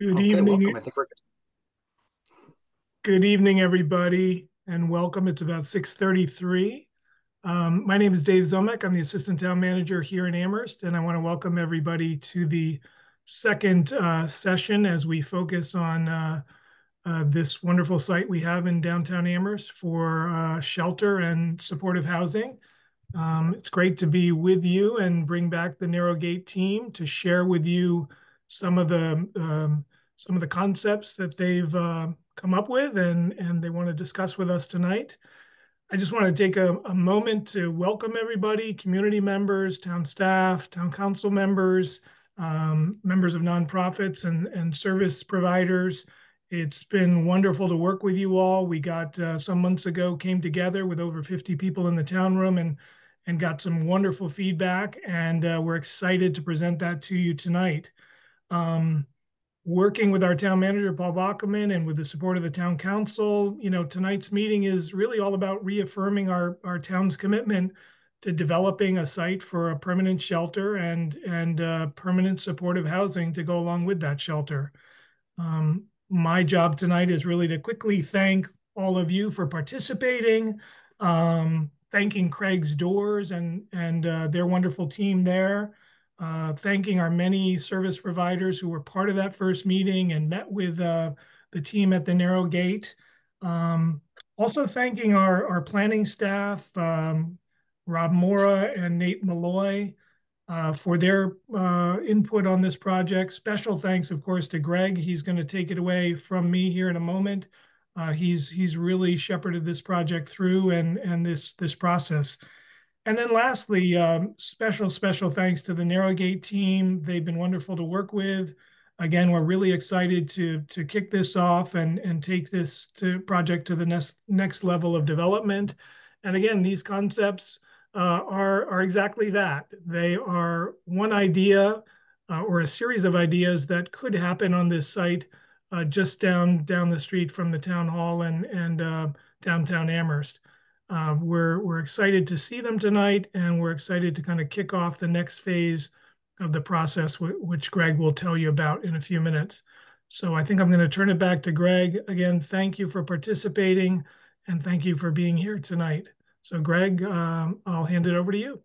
Good okay, evening. Welcome. I think we're good. Good evening, everybody, and welcome. It's about 6:33. Um, my name is Dave Ziomek. I'm the assistant town manager here in Amherst, and I want to welcome everybody to the second uh, session as we focus on uh, uh, this wonderful site we have in downtown Amherst for uh, shelter and supportive housing. Um, it's great to be with you and bring back the Narrowgate team to share with you some of the um, some of the concepts that they've uh, come up with and and they want to discuss with us tonight. I just want to take a, a moment to welcome everybody, community members, town staff, town council members, um, members of nonprofits and, and service providers. It's been wonderful to work with you all. We got uh, some months ago, came together with over 50 people in the town room and, and got some wonderful feedback. And uh, we're excited to present that to you tonight. Um, working with our town manager, Paul Bockelman, and with the support of the town council, you know, tonight's meeting is really all about reaffirming our, our town's commitment to developing a site for a permanent shelter and, and uh, permanent supportive housing to go along with that shelter. Um, my job tonight is really to quickly thank all of you for participating, um, thanking Craig's Doors and, and uh, their wonderful team there, uh, thanking our many service providers who were part of that first meeting and met with uh, the team at the Narrow Gate. Um, also thanking our, our planning staff, um, Rob Mora and Nate Malloy, uh, for their uh, input on this project. Special thanks, of course, to Greg. He's going to take it away from me here in a moment. Uh, he's he's really shepherded this project through and and this this process. And then lastly, um, special, special thanks to the Narrowgate team. They've been wonderful to work with. Again, we're really excited to, to kick this off and, and take this to project to the next, next level of development. And again, these concepts uh, are, are exactly that. They are one idea uh, or a series of ideas that could happen on this site uh, just down, down the street from the town hall and, and uh, downtown Amherst. Uh, we're we're excited to see them tonight, and we're excited to kind of kick off the next phase of the process, which Greg will tell you about in a few minutes. So I think I'm going to turn it back to Greg. Again, thank you for participating, and thank you for being here tonight. So Greg, um, I'll hand it over to you.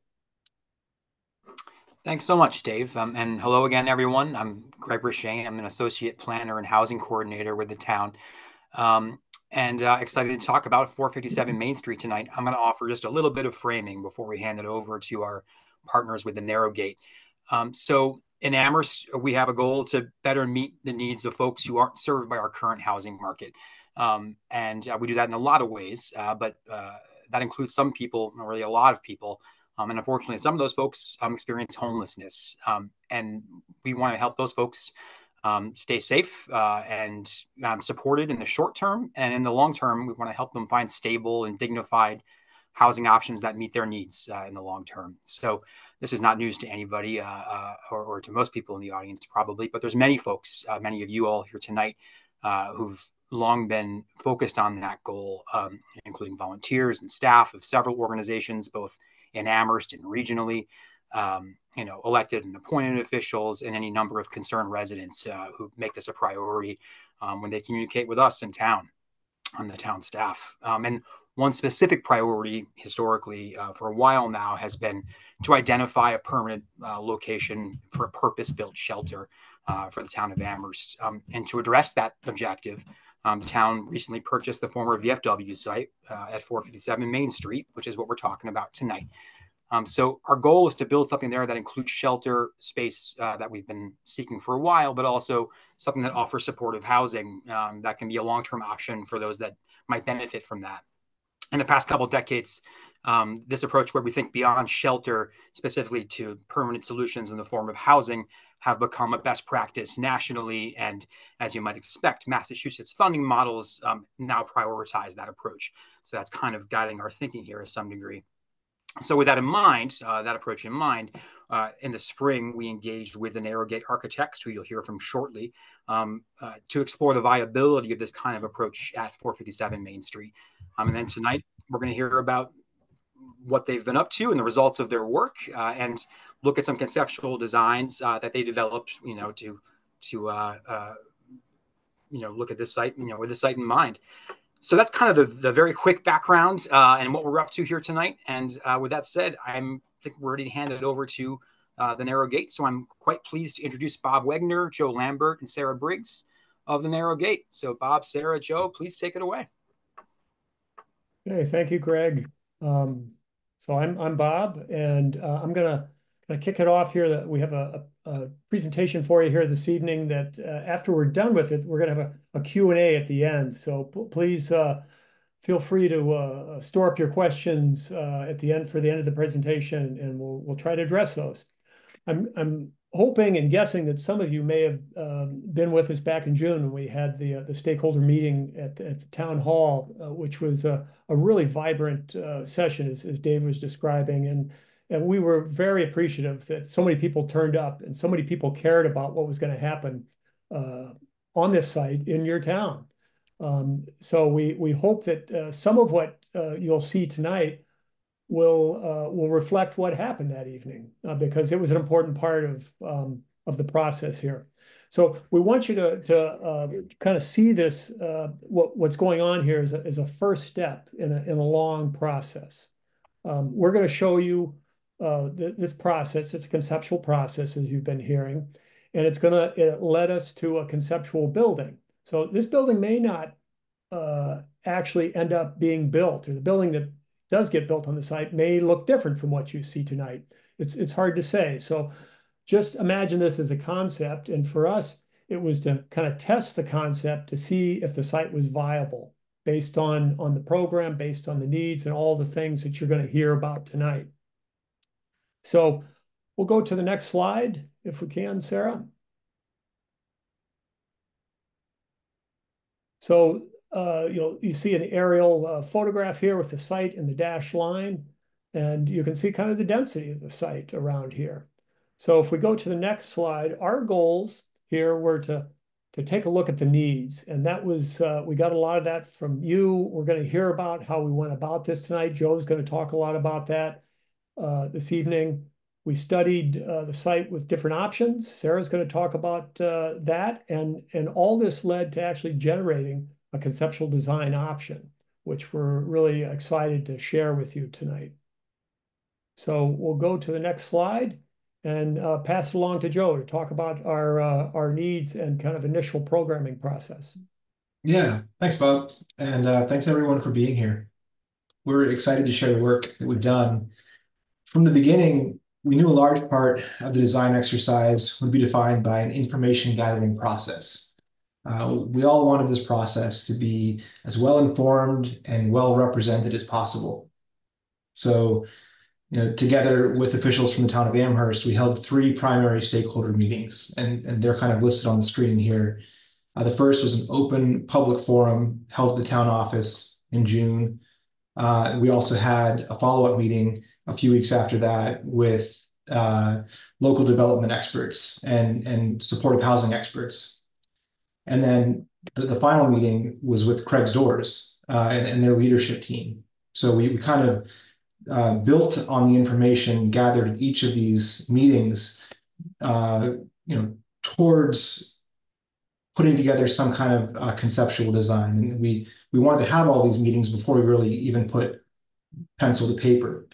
Thanks so much, Dave. Um, and hello again, everyone. I'm Greg Rochane. I'm an associate planner and housing coordinator with the town. Um, and uh, excited to talk about 457 Main Street tonight. I'm going to offer just a little bit of framing before we hand it over to our partners with the Narrow Gate. Um, so in Amherst, we have a goal to better meet the needs of folks who aren't served by our current housing market. Um, and uh, we do that in a lot of ways, uh, but uh, that includes some people, really a lot of people. Um, and unfortunately, some of those folks um, experience homelessness. Um, and we want to help those folks um, stay safe uh, and um, supported in the short term. And in the long term, we want to help them find stable and dignified housing options that meet their needs uh, in the long term. So this is not news to anybody uh, uh or, or, to most people in the audience probably, but there's many folks, uh, many of you all here tonight uh, who've long been focused on that goal, um, including volunteers and staff of several organizations, both in Amherst and regionally um, you know, elected and appointed officials and any number of concerned residents uh, who make this a priority um, when they communicate with us in town on the town staff. Um, and one specific priority historically uh, for a while now has been to identify a permanent uh, location for a purpose built shelter uh, for the town of Amherst. Um, and to address that objective, um, the town recently purchased the former VFW site uh, at 457 Main Street, which is what we're talking about tonight. Um, so our goal is to build something there that includes shelter space uh, that we've been seeking for a while, but also something that offers supportive housing um, that can be a long-term option for those that might benefit from that. In the past couple decades, um, this approach where we think beyond shelter, specifically to permanent solutions in the form of housing, have become a best practice nationally. And as you might expect, Massachusetts funding models um, now prioritize that approach. So that's kind of guiding our thinking here to some degree. So with that in mind, uh, that approach in mind, uh, in the spring, we engaged with the Narrowgate architects, who you'll hear from shortly, um, uh, to explore the viability of this kind of approach at 457 Main Street. Um, and then tonight, we're going to hear about what they've been up to and the results of their work, uh, and look at some conceptual designs uh, that they developed, you know, to to uh, you know look at this site you know with this site in mind. So that's kind of the, the very quick background uh, and what we're up to here tonight. And uh, with that said, I'm I think we're ready to hand it over to uh, the Narrow Gate. So I'm quite pleased to introduce Bob Wegner, Joe Lambert, and Sarah Briggs of the Narrow Gate. So Bob, Sarah, Joe, please take it away. Hey, thank you, Greg. Um, so I'm I'm Bob, and uh, I'm gonna gonna kick it off here. That we have a, a, presentation for you here this evening. That uh, after we're done with it, we're gonna have a, a Q and A at the end. So please uh, feel free to uh, store up your questions uh, at the end for the end of the presentation, and we'll we'll try to address those. I'm I'm hoping and guessing that some of you may have um, been with us back in June when we had the uh, the stakeholder meeting at, at the town hall, which was a, a really vibrant session, as, as Dave was describing, and and we were very appreciative that so many people turned up and so many people cared about what was going to happen uh, on this site in your town. Um, so we we hope that uh, some of what uh, you'll see tonight will uh, will reflect what happened that evening uh, because it was an important part of um, of the process here. So we want you to to uh, kind of see this what what's going on here as a, as a first step in a in a long process. Um, we're going to show you uh, th this process. It's a conceptual process, as you've been hearing, and it's going to it led us to a conceptual building. So this building may not uh, actually end up being built, or the building that does get built on the site may look different from what you see tonight. It's, it's hard to say. So just imagine this as a concept. And for us, it was to kind of test the concept to see if the site was viable based on, on the program, based on the needs and all the things that you're going to hear about tonight. So we'll go to the next slide if we can, Sarah. So uh, you'll you see an aerial uh, photograph here with the site and the dashed line, and you can see kind of the density of the site around here. So if we go to the next slide, our goals here were to, to take a look at the needs. And that was, uh, we got a lot of that from you. We're going to hear about how we went about this tonight. Joe's going to talk a lot about that uh, this evening. We studied uh, the site with different options. Sarah's going to talk about uh, that. And, and all this led to actually generating a conceptual design option, which we're really excited to share with you tonight. So we'll go to the next slide and uh, pass it along to Joe to talk about our uh, our needs and kind of initial programming process. Yeah, thanks, Bob, and uh, thanks everyone for being here. We're excited to share the work that we've done. From the beginning, we knew a large part of the design exercise would be defined by an information gathering process. Uh, we all wanted this process to be as well informed and well represented as possible. So, you know, together with officials from the town of Amherst, we held three primary stakeholder meetings, and, and they're kind of listed on the screen here. Uh, the first was an open public forum held at the town office in June. Uh, we also had a follow-up meeting a few weeks after that with uh, local development experts and, and supportive housing experts and then the, the final meeting was with Craig's Doors uh, and, and, their leadership team. So we, we kind of uh, built on the information gathered at each of these meetings, uh, you know, towards putting together some kind of uh, conceptual design. And we we wanted to have all these meetings before we really even put pencil to paper.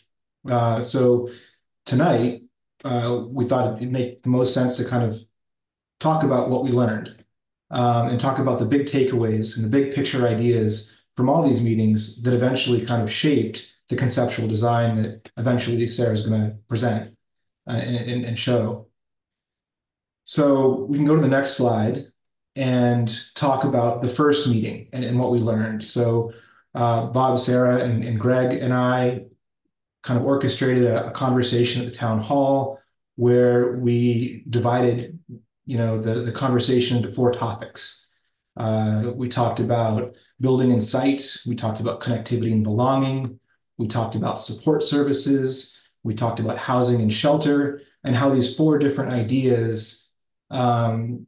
Uh, so tonight, uh, we thought it'd make the most sense to kind of talk about what we learned um, and talk about the big takeaways and the big picture ideas from all these meetings that eventually kind of shaped the conceptual design that eventually Sarah's going to present uh, and, and show. So we can go to the next slide and talk about the first meeting and, and what we learned. So uh, Bob, Sarah, and, and, Greg and I kind of orchestrated a, a, conversation at the town hall where we divided you know, the, the conversation into four topics. Uh, we talked about building and site. We talked about connectivity and belonging. We talked about support services. We talked about housing and shelter and how these four different ideas um,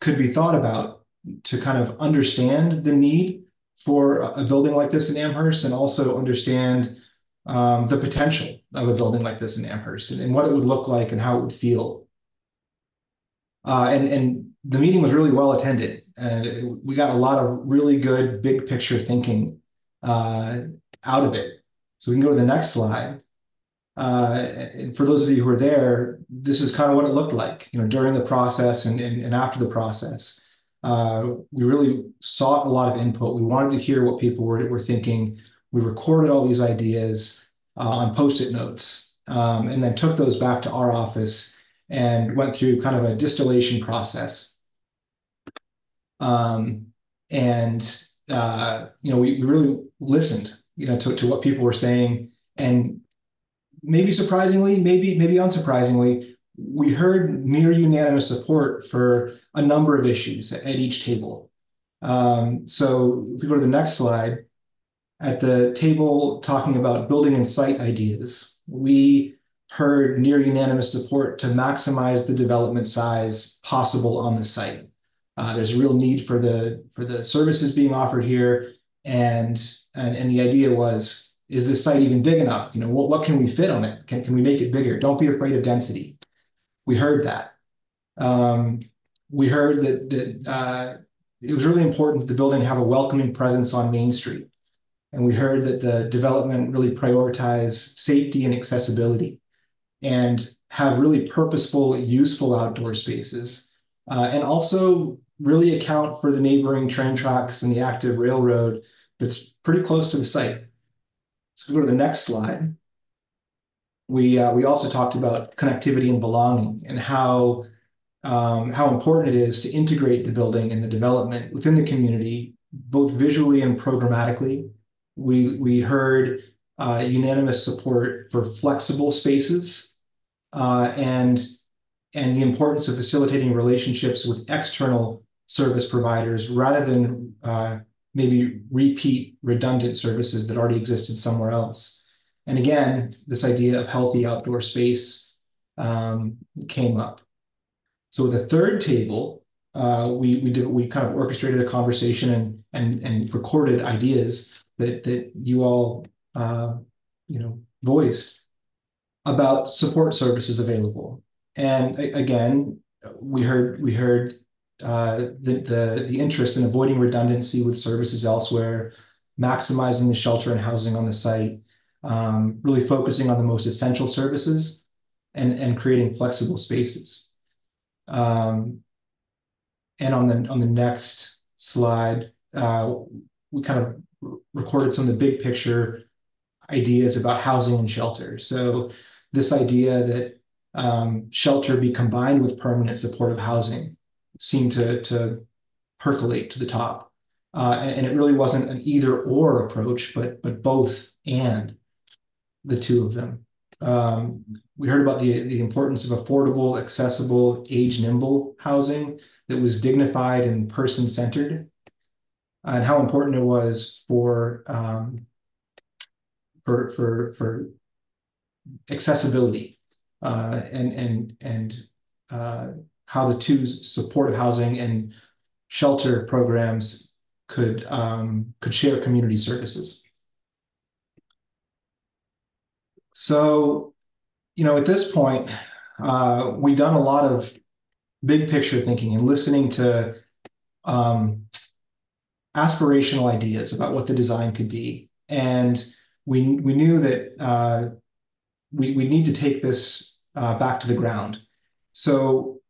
could be thought about to kind of understand the need for a building like this in Amherst and also understand um, the potential of a building like this in Amherst and, and, what it would look like and how it would feel Uh, and and the meeting was really well attended, and we got a lot of really good big picture thinking uh, out of it. So we can go to the next slide. Uh, and for those of you who are there, this is kind of what it looked like, you know, during the process and, and, and after the process. Uh, we really sought a lot of input. We wanted to hear what people were, were thinking. We recorded all these ideas uh, on post-it notes um, and then took those back to our office and went through kind of a distillation process. Um, and, uh, you know, we, really listened, you know, to, what people were saying and maybe surprisingly, maybe maybe unsurprisingly, we heard near unanimous support for a number of issues at each table. Um, so if we go to the next slide, at the table talking about building and site ideas, we heard near unanimous support to maximize the development size possible on the site. Uh, there's a real need for the for the services being offered here, and and, and the idea was is this site even big enough? You know, what, what can we fit on it? Can, can we make it bigger? Don't be afraid of density. We heard that. Um, we heard that, that uh, it was really important that the building have a welcoming presence on Main Street. And we heard that the development really prioritize safety and accessibility and have really purposeful, useful outdoor spaces. Uh, and also really account for the neighboring train tracks and the active railroad that's pretty close to the site. So if we go to the next slide, we uh, we also talked about connectivity and belonging and how um, how important it is to integrate the building and the development within the community, both visually and programmatically. We we heard uh, unanimous support for flexible spaces uh, and and the importance of facilitating relationships with external service providers rather than uh, maybe repeat redundant services that already existed somewhere else. And again, this idea of healthy outdoor space um, came up. So with the third table, we we did we kind of orchestrated a conversation and recorded ideas that that you all uh, you know voiced about support services available. And again, we heard we heard uh, the, the, the interest in avoiding redundancy with services elsewhere, maximizing the shelter and housing on the site, um, really focusing on the most essential services and, and creating flexible spaces. Um, and on the, on the next slide, uh, we kind of recorded some of the big picture ideas about housing and shelter. So this idea that um, shelter be combined with permanent supportive housing seemed to, to percolate to the top. Uh, and, and, it really wasn't an either or approach, but but both and the two of them. Um, we heard about the the importance of affordable, accessible, age nimble housing that was dignified and person centered, and how important it was for um, for for for accessibility uh, and and and uh, how the two supportive housing and shelter programs could um, could share community services. So, you know, at this point, uh, we've done a lot of big picture thinking and listening to um, aspirational ideas about what the design could be, and we we knew that uh, we we need to take this uh, back to the ground. So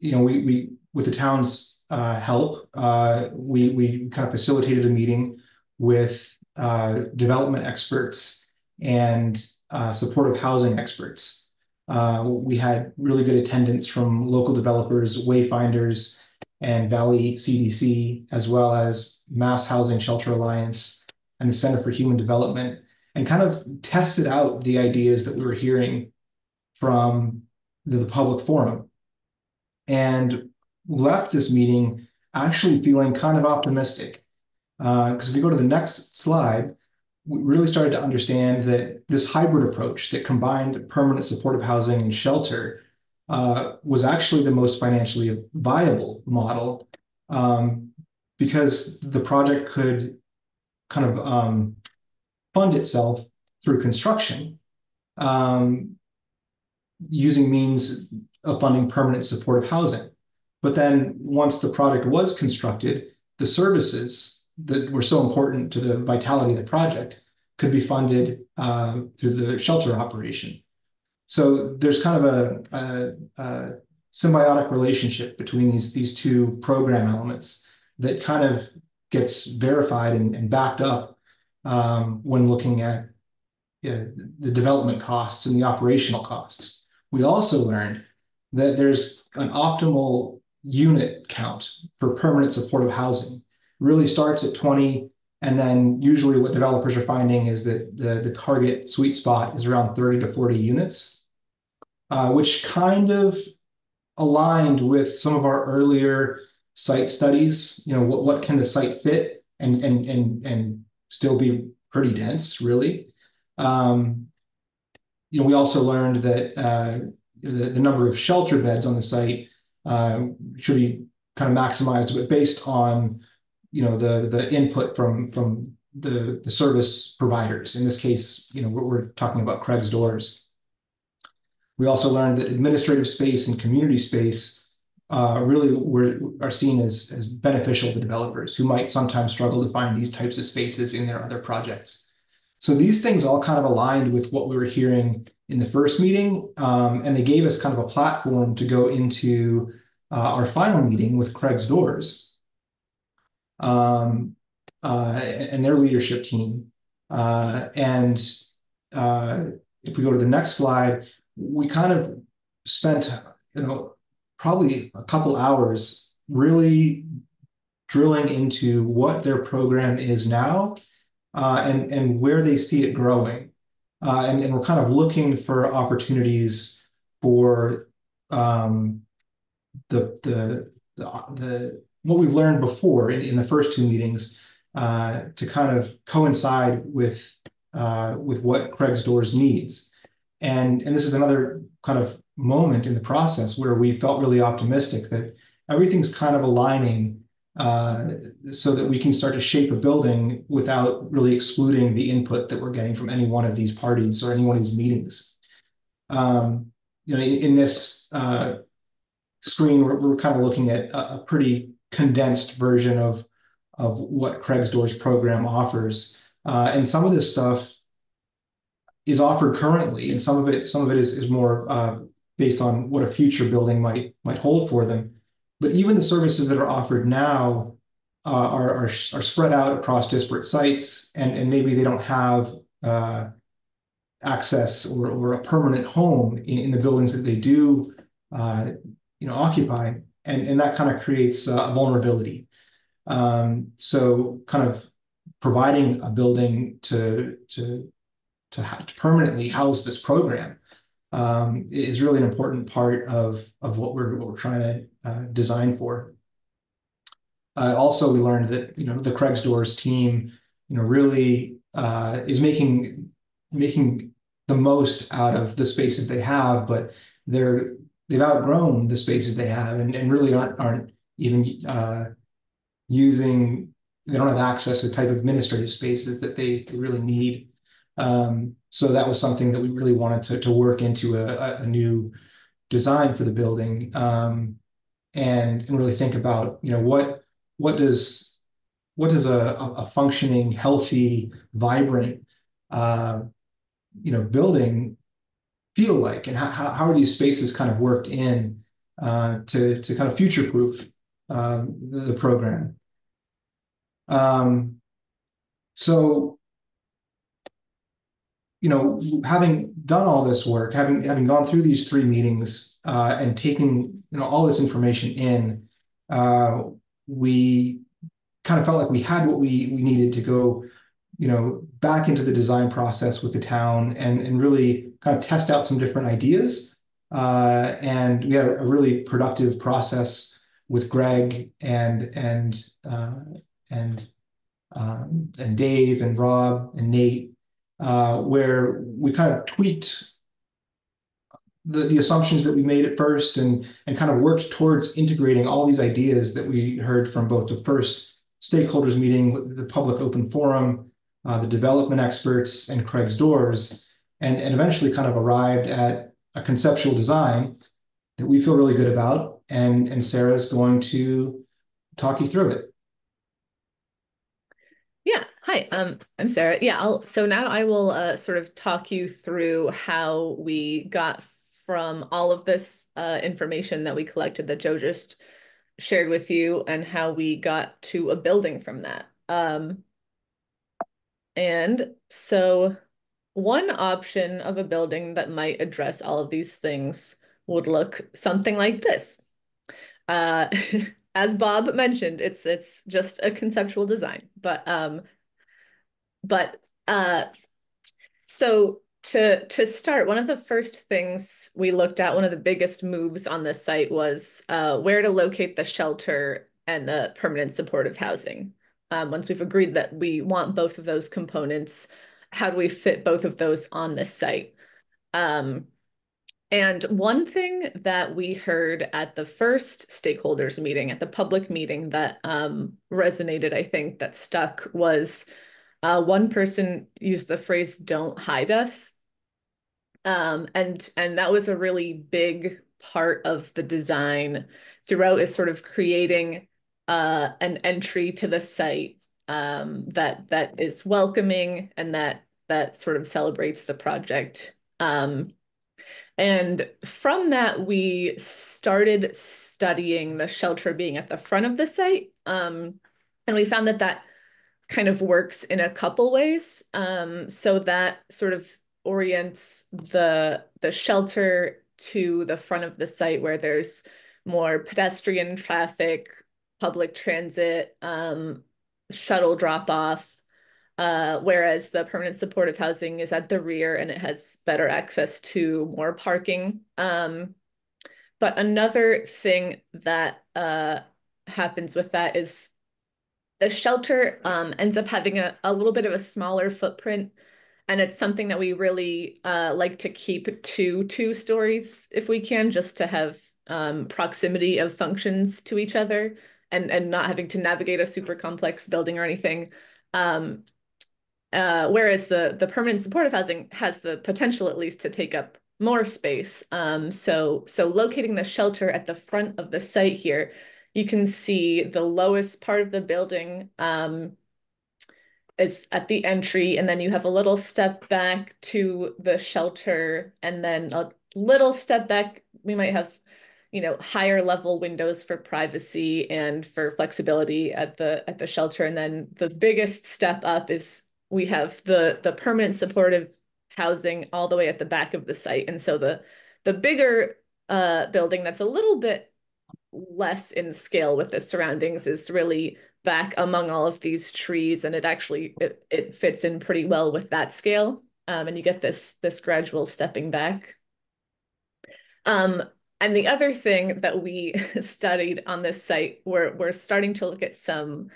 you know, we, we with the town's uh, help, uh, we we kind of facilitated a meeting with uh, development experts and uh, supportive housing experts. We had really good attendance from local developers, Wayfinders, and Valley CDC, as well as Mass Housing Shelter Alliance and the Center for Human Development, and kind of tested out the ideas that we were hearing from the, the public forum and left this meeting actually feeling kind of optimistic. Because uh, if we go to the next slide, we really started to understand that this hybrid approach that combined permanent supportive housing and shelter was actually the most financially viable model um, because the project could kind of um, fund itself through construction um, using means of funding permanent supportive housing. But then once the project was constructed, the services that were so important to the vitality of the project could be funded uh, through the shelter operation. So there's kind of a, a, a symbiotic relationship between these these two program elements that kind of gets verified and, and backed up um, when looking at you know, the development costs and the operational costs. We also learned that there's an optimal unit count for permanent supportive housing. It really starts at 20, and then usually what developers are finding is that the, the target sweet spot is around 30 to 40 units, which kind of aligned with some of our earlier site studies. You know, what, can the site fit and, and, and, and still be pretty dense, really. Um, you know, we also learned that uh, the, number of shelter beds on the site uh, should be kind of maximized, but based on you know the the input from from the the service providers. In this case, you know we're, we're talking about Craig's Doors. We also learned that administrative space and community space uh, really were, are seen as, as beneficial to developers who might sometimes struggle to find these types of spaces in their other projects. So these things all kind of aligned with what we were hearing in the first meeting, um, and they gave us kind of a platform to go into uh, our final meeting with Craig's Doors um, uh, and their leadership team. Uh, and uh, if we go to the next slide, we kind of spent, you know, probably a couple hours really drilling into what their program is now uh, and, and where they see it growing. Uh, and, and we're kind of looking for opportunities for um, the, the, the, the, what we've learned before in, in the first two meetings uh, to kind of coincide with uh, with what Craig's Doors needs. And, and this is another kind of moment in the process where we felt really optimistic that everything's kind of aligning uh, so that we can start to shape a building without really excluding the input that we're getting from any one of these parties or any one of these meetings. Um, you know, in, in this uh, screen, we're, we're kind of looking at a, a, pretty condensed version of of what Craig's Doors program offers, uh, and some of this stuff is offered currently, and some of it some of it is is more uh, based on what a future building might might hold for them. But even the services that are offered now uh, are, are, are spread out across disparate sites, and and maybe they don't have uh, access or, or a permanent home in, in the buildings that they do uh, you know occupy, and and that kind of creates a vulnerability. Um, so kind of providing a building to to to, to permanently house this program um, is really an important part of of what we're what we're trying to uh, design for. Uh, also, we learned that you know the Craig's Doors team, you know, really uh, is making making the most out of the spaces they have, but they're they've outgrown the spaces they have, and, and really aren't aren't even uh, using. They don't have access to the type of administrative spaces that they, they really need. Um, so that was something that we really wanted to, work into a, new design for the building um, and, really think about, you know, what what does what does a, functioning, healthy, vibrant, uh, you know, building feel like, and how, are these spaces kind of worked in uh, to kind of future proof um, the, program. So you know, having done all this work, having having gone through these three meetings uh, and taking you know all this information in, uh, we kind of felt like we had what we we needed to go, you know, back into the design process with the town and and really kind of test out some different ideas. Uh, and we had a, really productive process with Greg and and uh, and um, and Dave and Rob and Nate where we kind of tweaked the, assumptions that we made at first and, and kind of worked towards integrating all these ideas that we heard from both the first stakeholders meeting, the public open forum, uh, the development experts, and Craig's Doors, and, eventually kind of arrived at a conceptual design that we feel really good about, and Sarah's going to talk you through it. Yeah, hi, um, I'm Sarah. Yeah, I'll, so now I will uh, sort of talk you through how we got from all of this uh, information that we collected that Joe just shared with you and how we got to a building from that. Um, and so one option of a building that might address all of these things would look something like this. Uh, as Bob mentioned, it's it's just a conceptual design, but um, but uh, so to to start, one of the first things we looked at, one of the biggest moves on this site was uh, where to locate the shelter and the permanent supportive housing. Um, once we've agreed that we want both of those components, how do we fit both of those on this site? Um, and one thing that we heard at the first stakeholders meeting, at the public meeting that um, resonated, I think, that stuck was uh, one person used the phrase "don't hide us," um, and and that was a really big part of the design throughout. Is sort of creating uh, an entry to the site um, that that is welcoming and that that sort of celebrates the project. Um, and from that, we started studying the shelter being at the front of the site. Um, and we found that that kind of works in a couple ways. Um, so that sort of orients the, the shelter to the front of the site where there's more pedestrian traffic, public transit, um, shuttle drop off, uh, whereas the permanent supportive housing is at the rear and it has better access to more parking. Um, but another thing that uh, happens with that is the shelter um, ends up having a, a little bit of a smaller footprint and it's something that we really uh, like to keep to two stories if we can, just to have um, proximity of functions to each other and, and not having to navigate a super complex building or anything. Um, uh, whereas the the permanent supportive housing has the potential at least to take up more space. Um, so so locating the shelter at the front of the site here, you can see the lowest part of the building um, is at the entry, and then you have a little step back to the shelter, and then a little step back. We might have you know higher level windows for privacy and for flexibility at the at the shelter and then the biggest step up is we have the the permanent supportive housing all the way at the back of the site. And so the the bigger uh, building that's a little bit less in scale with the surroundings is really back among all of these trees and it actually it, it fits in pretty well with that scale um, and you get this this gradual stepping back um, and the other thing that we studied on this site we're, we're starting to look at some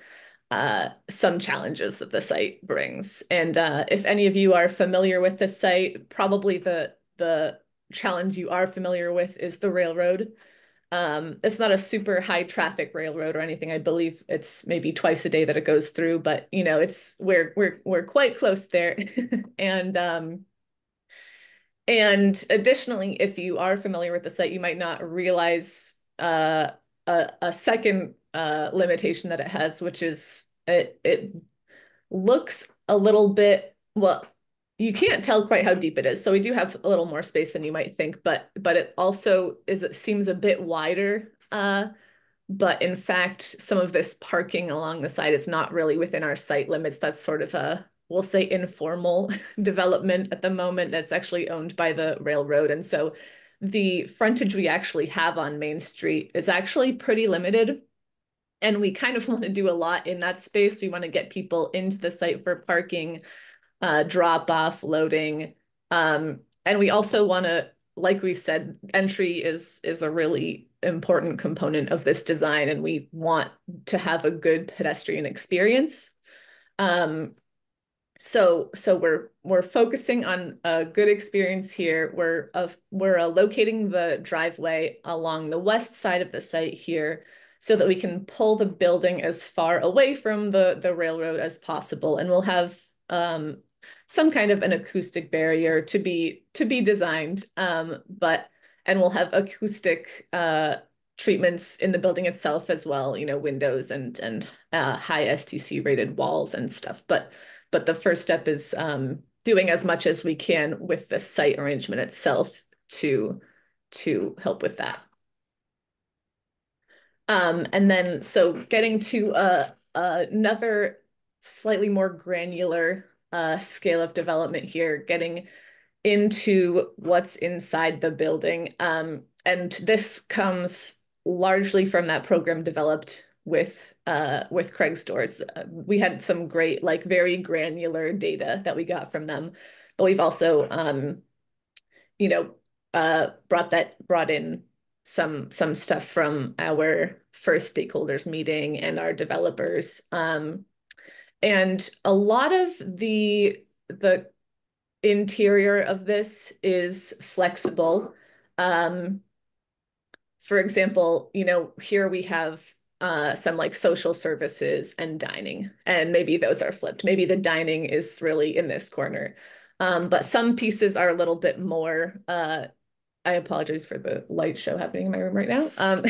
uh, some challenges that the site brings. And uh, if any of you are familiar with the site, probably the the challenge you are familiar with is the railroad. Um, it's not a super high traffic railroad or anything. I believe it's maybe twice a day that it goes through, but you know, it's we're we're we're quite close there. and um, and additionally, if you are familiar with the site, you might not realize uh, a, a second uh, limitation that it has, which is it it looks a little bit well. You can't tell quite how deep it is, so we do have a little more space than you might think. But but it also is it seems a bit wider. Uh, but in fact, some of this parking along the side is not really within our site limits. That's sort of a we'll say informal development at the moment that's actually owned by the railroad. And so the frontage we actually have on Main Street is actually pretty limited and we kind of want to do a lot in that space. We want to get people into the site for parking, uh, drop off, loading. Um, and we also want to, like we said, entry is is a really important component of this design, and we want to have a good pedestrian experience. Um, so so we're we're focusing on a good experience here. We're of we're uh, locating the driveway along the west side of the site here so that we can pull the building as far away from the, the railroad as possible. And we'll have um, some kind of an acoustic barrier to be to be designed. Um, but and we'll have acoustic uh, treatments in the building itself as well, you know, windows and and uh, high STC rated walls and stuff. But but the first step is um, doing as much as we can with the site arrangement itself to to help with that. Um, and then so getting to uh, another slightly more granular uh, scale of development here, getting into what's inside the building. Um, and this comes largely from that program developed with uh, with Craig's doors. Uh, we had some great, like very granular data that we got from them, but we've also, um, you know, uh, brought that brought in some some stuff from our first stakeholders meeting and our developers. Um, and a lot of the the interior of this is flexible. Um, for example, you know, here we have uh, some like social services and dining, and maybe those are flipped. Maybe the dining is really in this corner. Um, but some pieces are a little bit more, uh, I apologize for the light show happening in my room right now. Um,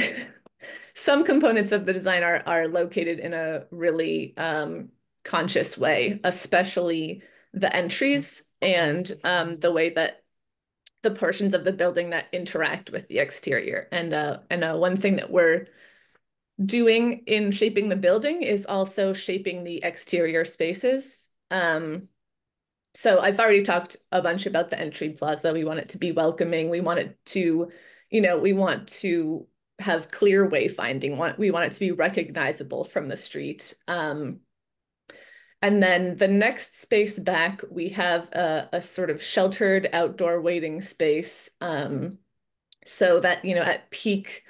some components of the design are, are located in a really um, conscious way, especially the entries and um, the way that the portions of the building that interact with the exterior. And uh, and uh, one thing that we're doing in shaping the building is also shaping the exterior spaces. Um, so I've already talked a bunch about the entry plaza. We want it to be welcoming. We want it to, you know, we want to have clear wayfinding. We want it to be recognizable from the street. Um, and then the next space back, we have a, a sort of sheltered outdoor waiting space. Um, so that, you know, at peak,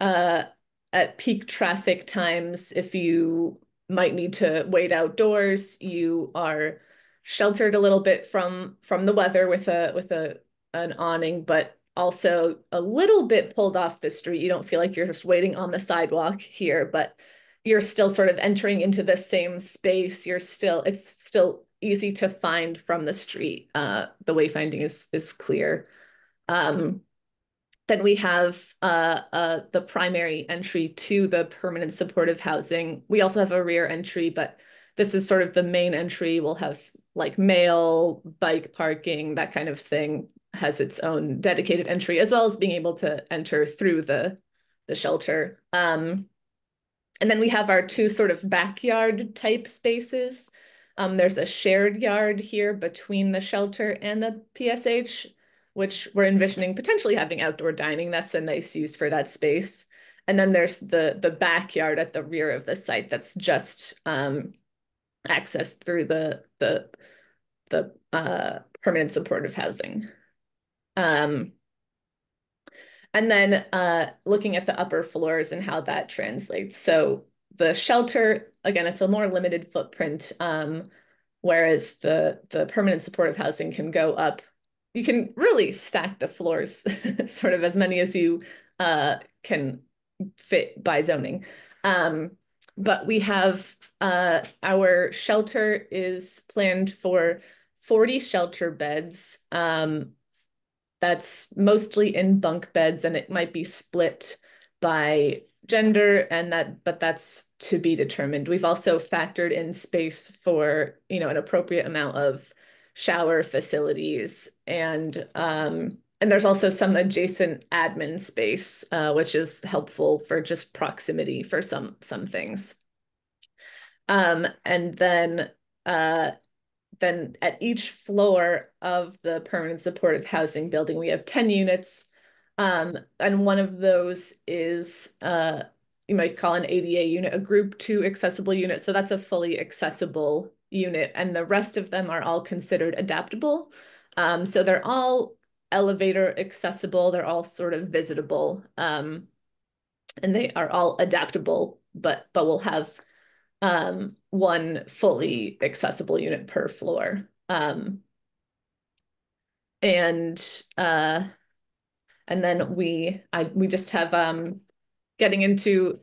uh, at peak traffic times, if you might need to wait outdoors, you are sheltered a little bit from from the weather with a with a an awning, but also a little bit pulled off the street. You don't feel like you're just waiting on the sidewalk here, but you're still sort of entering into the same space. You're still, it's still easy to find from the street. Uh, the wayfinding is is clear. Um, then we have uh, uh, the primary entry to the permanent supportive housing. We also have a rear entry, but this is sort of the main entry. We'll have like mail, bike parking, that kind of thing has its own dedicated entry, as well as being able to enter through the, the shelter. Um, and then we have our two sort of backyard type spaces. Um, there's a shared yard here between the shelter and the PSH, which we're envisioning potentially having outdoor dining. That's a nice use for that space. And then there's the, the backyard at the rear of the site that's just um, accessed through the, the, the uh, permanent supportive housing. Um, and then uh, looking at the upper floors and how that translates. So the shelter, again, it's a more limited footprint, um, whereas the, the permanent supportive housing can go up. You can really stack the floors, sort of as many as you uh, can fit by zoning. Um, but we have uh, our shelter is planned for 40 shelter beds. Um, that's mostly in bunk beds and it might be split by gender and that but that's to be determined. We've also factored in space for you know an appropriate amount of shower facilities and um and there's also some adjacent admin space uh, which is helpful for just proximity for some some things. Um and then uh then at each floor of the permanent supportive housing building, we have 10 units. Um, and one of those is, uh, you might call an ADA unit, a group two accessible unit. So that's a fully accessible unit. And the rest of them are all considered adaptable. Um, so they're all elevator accessible. They're all sort of visitable. Um, and they are all adaptable, but, but will have um, one fully accessible unit per floor. Um, and uh, and then we I we just have um, getting into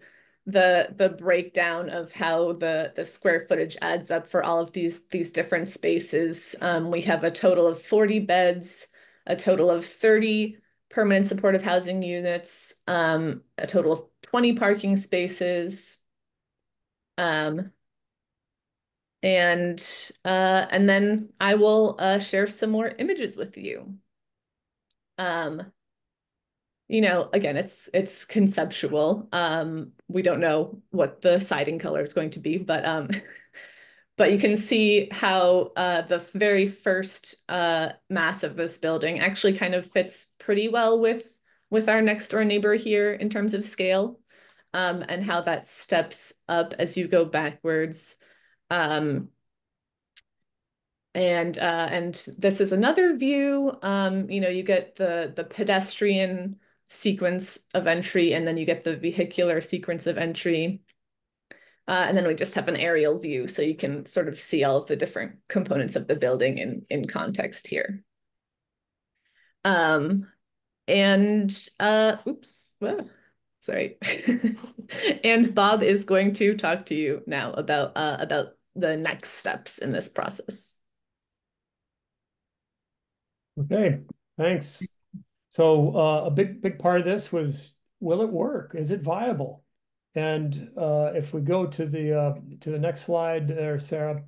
the the breakdown of how the the square footage adds up for all of these these different spaces. Um, we have a total of 40 beds, a total of 30 permanent supportive housing units, um, a total of 20 parking spaces. Um, and uh, and then I will uh, share some more images with you. Um, you know, again, it's it's conceptual. Um, we don't know what the siding color is going to be, but um, but you can see how uh, the very first uh, mass of this building actually kind of fits pretty well with with our next door neighbor here in terms of scale, um, and how that steps up as you go backwards. Um, and uh, and this is another view. Um, you know, you get the the pedestrian sequence of entry, and then you get the vehicular sequence of entry. Uh, and then we just have an aerial view, so you can sort of see all of the different components of the building in in context here. Um, and uh, oops, sorry. and Bob is going to talk to you now about uh, about the next steps in this process. Okay, thanks. So uh, a big, big part of this was, will it work? Is it viable? And uh, if we go to the uh, to the next slide there, Sarah.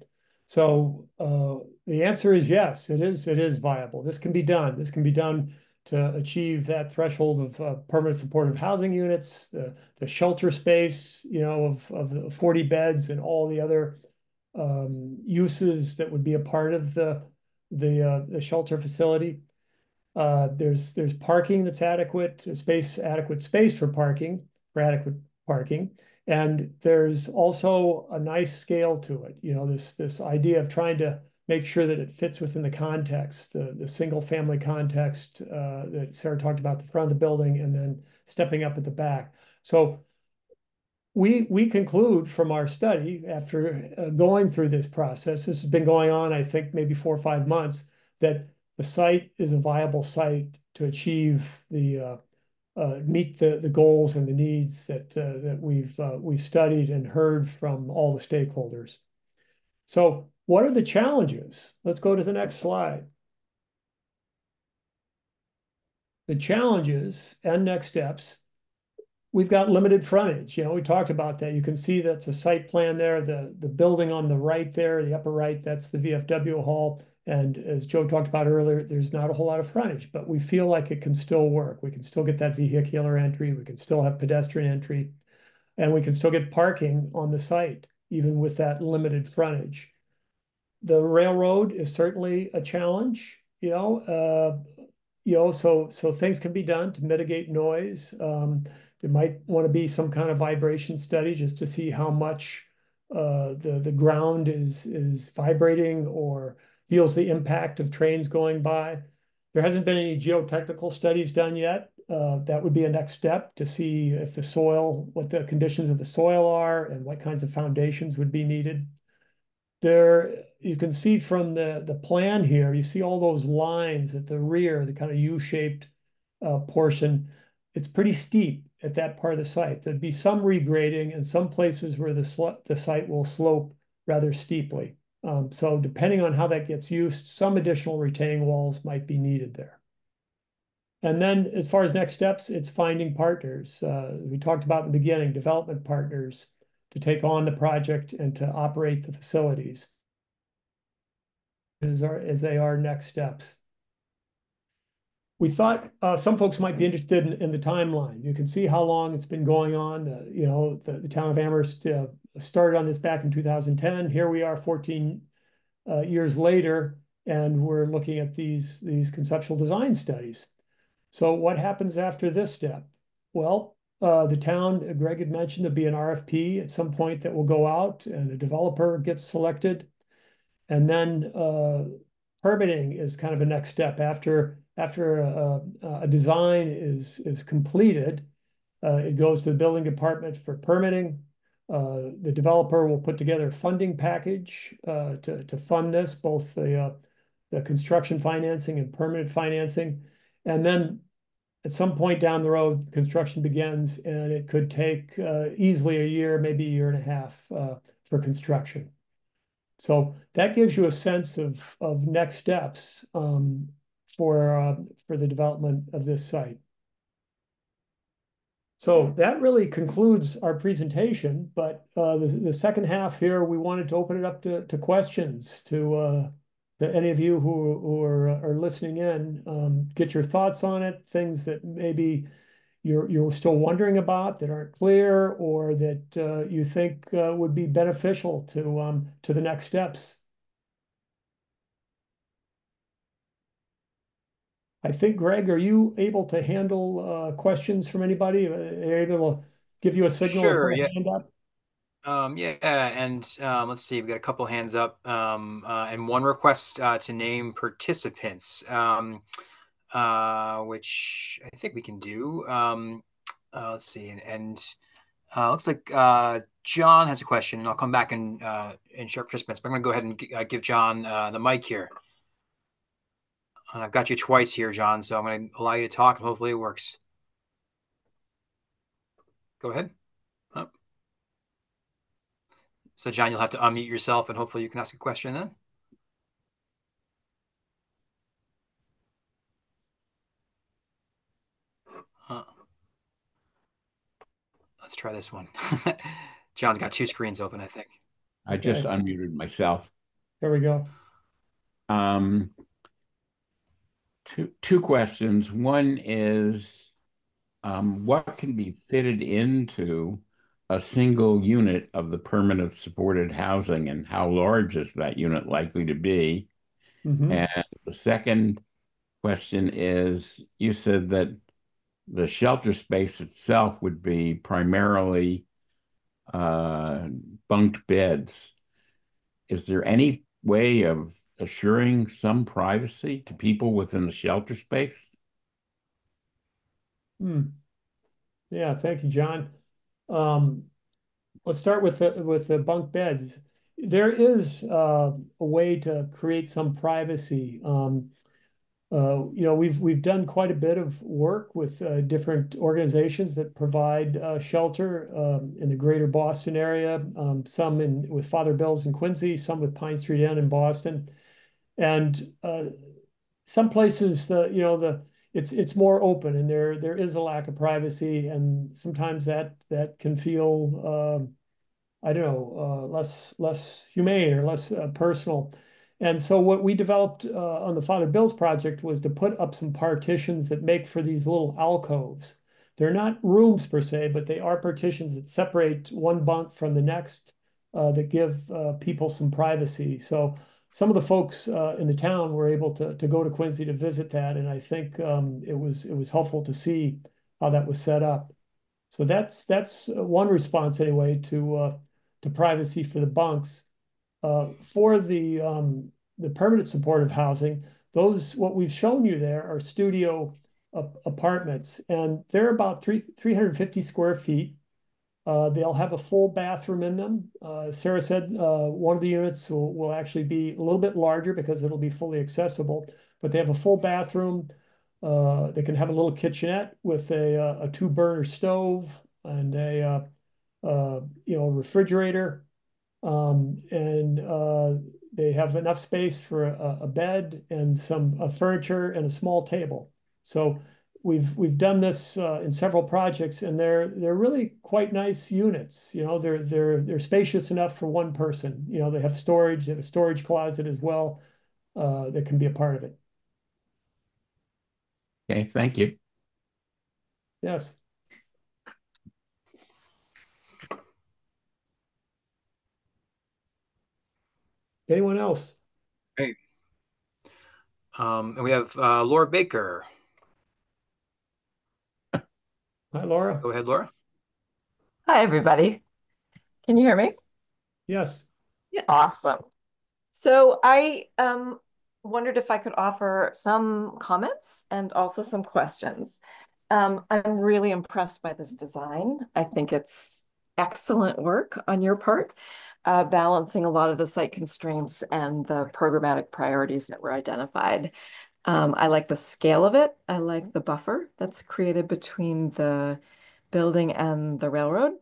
So uh, the answer is yes, it is. It is viable. This can be done. This can be done to achieve that threshold of uh, permanent supportive housing units, the the shelter space, you know, of of the 40 beds and all the other um, uses that would be a part of the the, uh, the shelter facility. Uh, there's there's parking that's adequate, space adequate space for parking for adequate parking, and there's also a nice scale to it. You know this this idea of trying to make sure that it fits within the context, the the single family context uh, that Sarah talked about, the front of the building, and then stepping up at the back. So we we conclude from our study after uh, going through this process this has been going on i think maybe four or five months that the site is a viable site to achieve the uh, uh, meet the the goals and the needs that uh, that we've we've studied and heard from all the stakeholders so what are the challenges let's go to the next slide the challenges and next steps we've got limited frontage. You know, we talked about that. You can see that's a site plan there. The, the building on the right there, the upper right, that's the VFW hall. And as Joe talked about earlier, there's not a whole lot of frontage, but we feel like it can still work. We can still get that vehicular entry. We can still have pedestrian entry. And we can still get parking on the site, even with that limited frontage. The railroad is certainly a challenge, you know, uh, you know, so so things can be done to mitigate noise. Um, there might want to be some kind of vibration study just to see how much uh, the the ground is is vibrating or feels the impact of trains going by. There hasn't been any geotechnical studies done yet. Uh, that would be a next step to see if the soil, what the conditions of the soil are, and what kinds of foundations would be needed. There, you can see from the the plan here, you see all those lines at the rear, the kind of U-shaped uh, portion. It's pretty steep at that part of the site. There'd be some regrading and some places where the, the site will slope rather steeply. Um, so depending on how that gets used, some additional retaining walls might be needed there. And then as far as next steps, it's finding partners. Uh, we talked about in the beginning, development partners to take on the project and to operate the facilities as, are, as they are next steps we thought uh, some folks might be interested in, in, the timeline. You can see how long it's been going on. You know, the, the, town of Amherst uh, started on this back in 2010. Here we are 14 uh, years later, and we're looking at these, these conceptual design studies. So what happens after this step? Well, uh, the town, Greg had mentioned there'll be an RFP at some point that will go out and a developer gets selected. And then uh, permitting is kind of a next step after after a, a design is is completed. Uh, it goes to the building department for permitting. Uh, the developer will put together a funding package uh, to to fund this, both the uh, the construction financing and permanent financing, and then at some point down the road, construction begins, and it could take uh, easily a year, maybe a year and a half uh, for construction. So that gives you a sense of, of next steps um, for uh, for the development of this site. So that really concludes our presentation, but uh, the, the second half here, we wanted to open it up to, to questions to, uh, to any of you who, who are, are listening in. Um, get your thoughts on it, things that maybe you're, you're still wondering about that aren't clear or that uh, you think uh, would be beneficial to, um, to the next steps. I think, Greg, are you able to handle uh, questions from anybody? Are you able to give you a signal? Sure, yeah. Hand up? Um, yeah, and um, let's see, we've got a couple hands up um, uh, and one request uh, to name participants, um, uh, which I think we can do. Um, uh, let's see, and, and uh, looks like uh, John has a question, and I'll come back and and share participants. But I'm going to go ahead and give John the mic here. And I've got you twice here, John, so I'm going to allow you to talk and hopefully it works. Go ahead. Oh. So, John, you'll have to unmute yourself and hopefully you can ask a question then. Try this one. John's got two screens open, I think. I just okay. unmuted myself. There we go. Um, Two, two questions. One is um, what can be fitted into a single unit of the permanent supported housing and how large is that unit likely to be? Mm-hmm. And the second question is you said that the shelter space itself would be primarily uh, bunked beds. Is there any way of assuring some privacy to people within the shelter space? Hmm. Yeah, thank you, John. Um, let's start with the with the bunk beds. There is uh, a way to create some privacy. Um, uh, you know, we've we've done quite a bit of work with uh, different organizations that provide uh, shelter um, in the greater Boston area. Um, some in with Father Bill's in Quincy, some with Pine Street Inn in Boston. And uh, some places, the you know the it's it's more open, and there there is a lack of privacy, and sometimes that that can feel uh, I don't know uh, less less humane or less uh, personal. And so what we developed uh, on the Father Bill's project was to put up some partitions that make for these little alcoves. They're not rooms per se, but they are partitions that separate one bunk from the next uh, that give uh, people some privacy. So some of the folks uh, in the town were able to to go to Quincy to visit that, and I think um, it was it was helpful to see how that was set up. So that's that's one response anyway to uh, to privacy for the bunks. Uh, for the um, the permanent supportive housing, those what we've shown you there are studio apartments, and they're about three 350 square feet. Uh, they'll have a full bathroom in them. Uh, Sarah said uh, one of the units will, will actually be a little bit larger because it'll be fully accessible, but they have a full bathroom. Uh, they can have a little kitchenette with a, uh, a two burner stove and a uh, you know refrigerator, um, and they have enough space for a, a bed and some furniture and a small table. So we've we've done this uh, in several projects, and they're they're really quite nice units. You know, they're they're they're spacious enough for one person. You know, they have storage, they have a storage closet as well uh, that can be a part of it. Okay, thank you. Yes. Anyone else? Hey. Um, and we have uh, Laura Baker. Hi, Laura. Go ahead, Laura. Hi, everybody. Can you hear me? Yes. Yeah. Awesome. So I um, wondered if I could offer some comments and also some questions. Um, I'm really impressed by this design. I think it's excellent work on your part, uh, balancing a lot of the site constraints and the programmatic priorities that were identified. Um, I like the scale of it. I like the buffer that's created between the building and the railroad.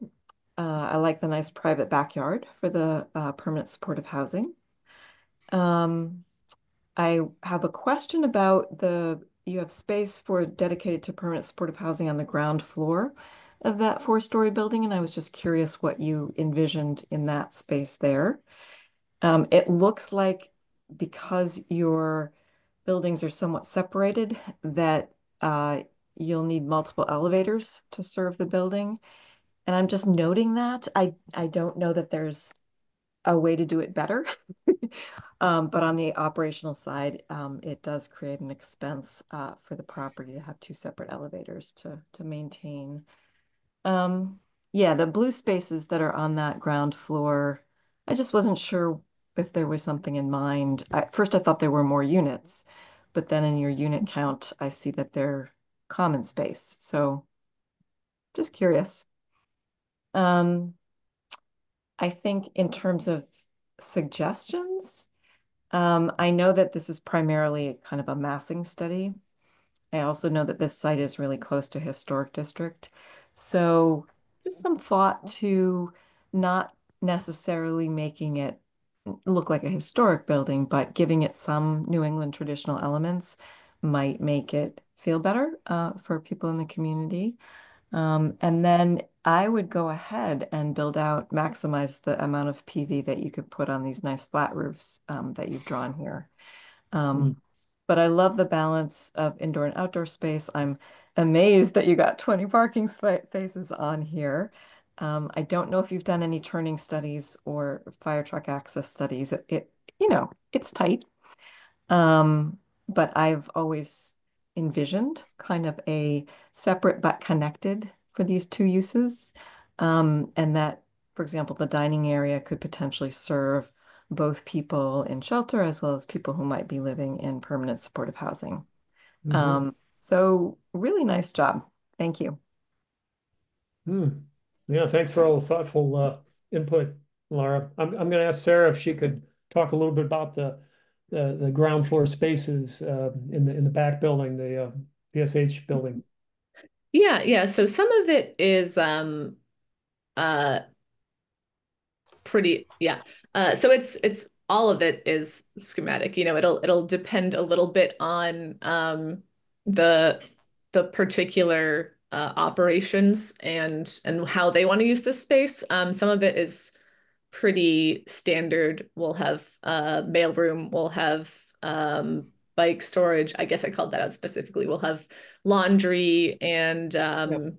Uh, I like the nice private backyard for the uh, permanent supportive housing. Um, I have a question about the, you have space for dedicated to permanent supportive housing on the ground floor of that four-story building, and I was just curious what you envisioned in that space there. Um, it looks like because your buildings are somewhat separated, that uh, you'll need multiple elevators to serve the building. And I'm just noting that. I, I don't know that there's a way to do it better. um, but on the operational side, um, it does create an expense uh, for the property to have two separate elevators to, to maintain. Um, yeah, the blue spaces that are on that ground floor, I just wasn't sure if there was something in mind. At first, I thought there were more units, but then in your unit count, I see that they're common space. So just curious. Um, I think in terms of suggestions, um, I know that this is primarily kind of a massing study. I also know that this site is really close to historic district. So just some thought to not necessarily making it look like a historic building, but giving it some New England traditional elements might make it feel better uh, for people in the community. Um, and then I would go ahead and build out, maximize the amount of PV that you could put on these nice flat roofs um, that you've drawn here. Um, mm. But I love the balance of indoor and outdoor space. I'm amazed that you got 20 parking spaces on here. Um, I don't know if you've done any turning studies or fire truck access studies. It, it you know, it's tight. Um, but I've always envisioned kind of a separate but connected for these two uses. Um, and that, for example, the dining area could potentially serve both people in shelter as well as people who might be living in permanent supportive housing. Mm -hmm. um, so really nice job. Thank you. Hmm. Yeah, thanks for all the thoughtful uh, input, Laura. I'm, I'm going to ask Sarah if she could talk a little bit about the the, the ground floor spaces uh, in the in the back building, the uh, PSH building. Yeah, yeah. So some of it is um uh pretty yeah. Uh so it's it's all of it is schematic. You know, it'll it'll depend a little bit on um the the particular uh, operations and and how they want to use this space. Um, some of it is pretty standard. We'll have uh, mailroom. We'll have um, bike storage. I guess I called that out specifically. We'll have laundry and um, yep.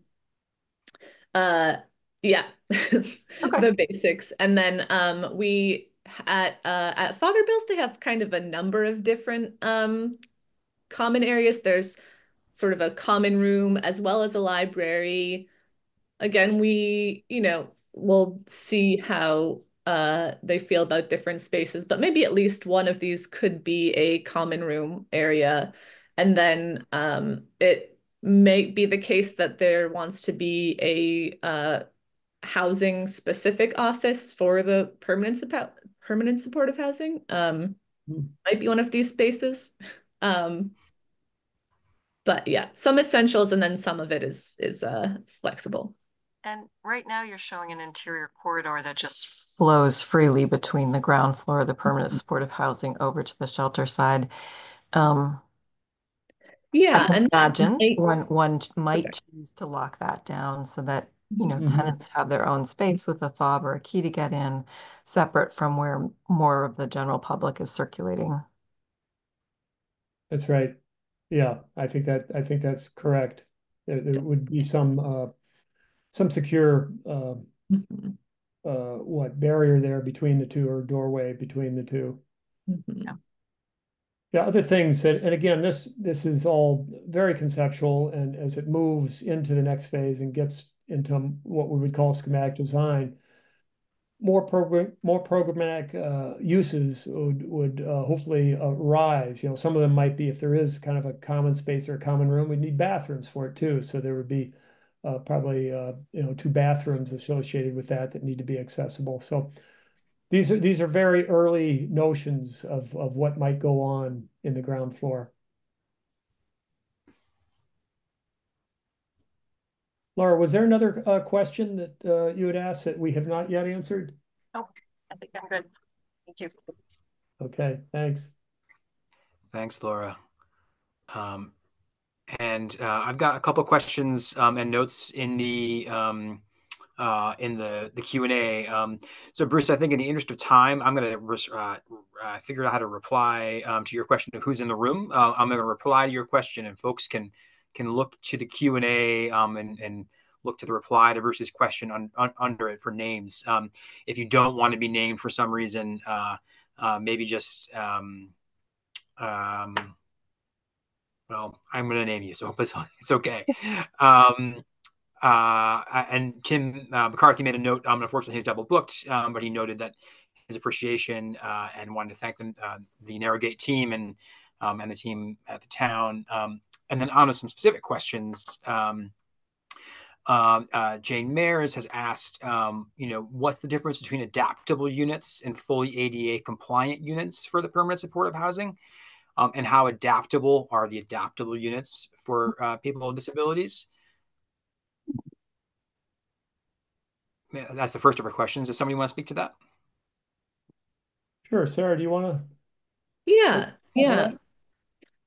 uh, yeah, okay. the basics. And then um, we at uh, at Father Bill's they have kind of a number of different um, common areas. There's sort of a common room as well as a library. Again, we, you know, we'll see how uh, they feel about different spaces, but maybe at least one of these could be a common room area. And then um, it may be the case that there wants to be a uh, housing specific office for the permanent, support permanent supportive housing. Um, mm. Might be one of these spaces. Um, but yeah, some essentials and then some of it is is uh flexible. And right now you're showing an interior corridor that just flows freely between the ground floor, of the permanent mm-hmm. supportive housing over to the shelter side. Um, yeah, and imagine might, one one might choose to lock that down so that you know mm-hmm. tenants have their own space with a fob or a key to get in, separate from where more of the general public is circulating. That's right. Yeah, I think that I think that's correct. There, there would be some uh, some secure uh, mm-hmm. uh, what barrier there between the two or doorway between the 2 mm-hmm. Yeah. Yeah, other things that, and again, this this is all very conceptual, and as it moves into the next phase and gets into what we would call schematic design, more program more programmatic uh, uses would would uh, hopefully uh, rise. You know, some of them might be if there is kind of a common space or a common room, we'd need bathrooms for it too. So there would be uh, probably uh, you know two bathrooms associated with that that need to be accessible. So these are these are very early notions of of what might go on in the ground floor. Laura, was there another uh, question that uh, you had asked that we have not yet answered? Oh, I think I'm good. Thank you. Okay, thanks. Thanks, Laura. Um, and uh, I've got a couple questions um, and notes in the um, uh, in the the Q and A. Um, so, Bruce, I think in the interest of time, I'm going to uh, uh, figure out how to reply um, to your question of who's in the room. Uh, I'm going to reply to your question, and folks can can look to the Q and A um, and and look to the reply to Bruce's question on, on, under it for names. Um, if you don't want to be named for some reason, uh, uh, maybe just um, um, well, I'm going to name you, so it's, it's okay. Um, uh, and Tim uh, McCarthy made a note. Um, unfortunately, he's double booked, um, but he noted that his appreciation uh, and wanted to thank them, uh, the Narrowgate team and um, and the team at the town. Um, and then on to some specific questions. Um, um, uh, Jane Mayers has asked, um, you know, what's the difference between adaptable units and fully ADA compliant units for the permanent supportive housing? Um, and how adaptable are the adaptable units for uh, people with disabilities? That's the first of our questions. Does somebody want to speak to that? Sure. Sarah, do you want to? Yeah, yeah.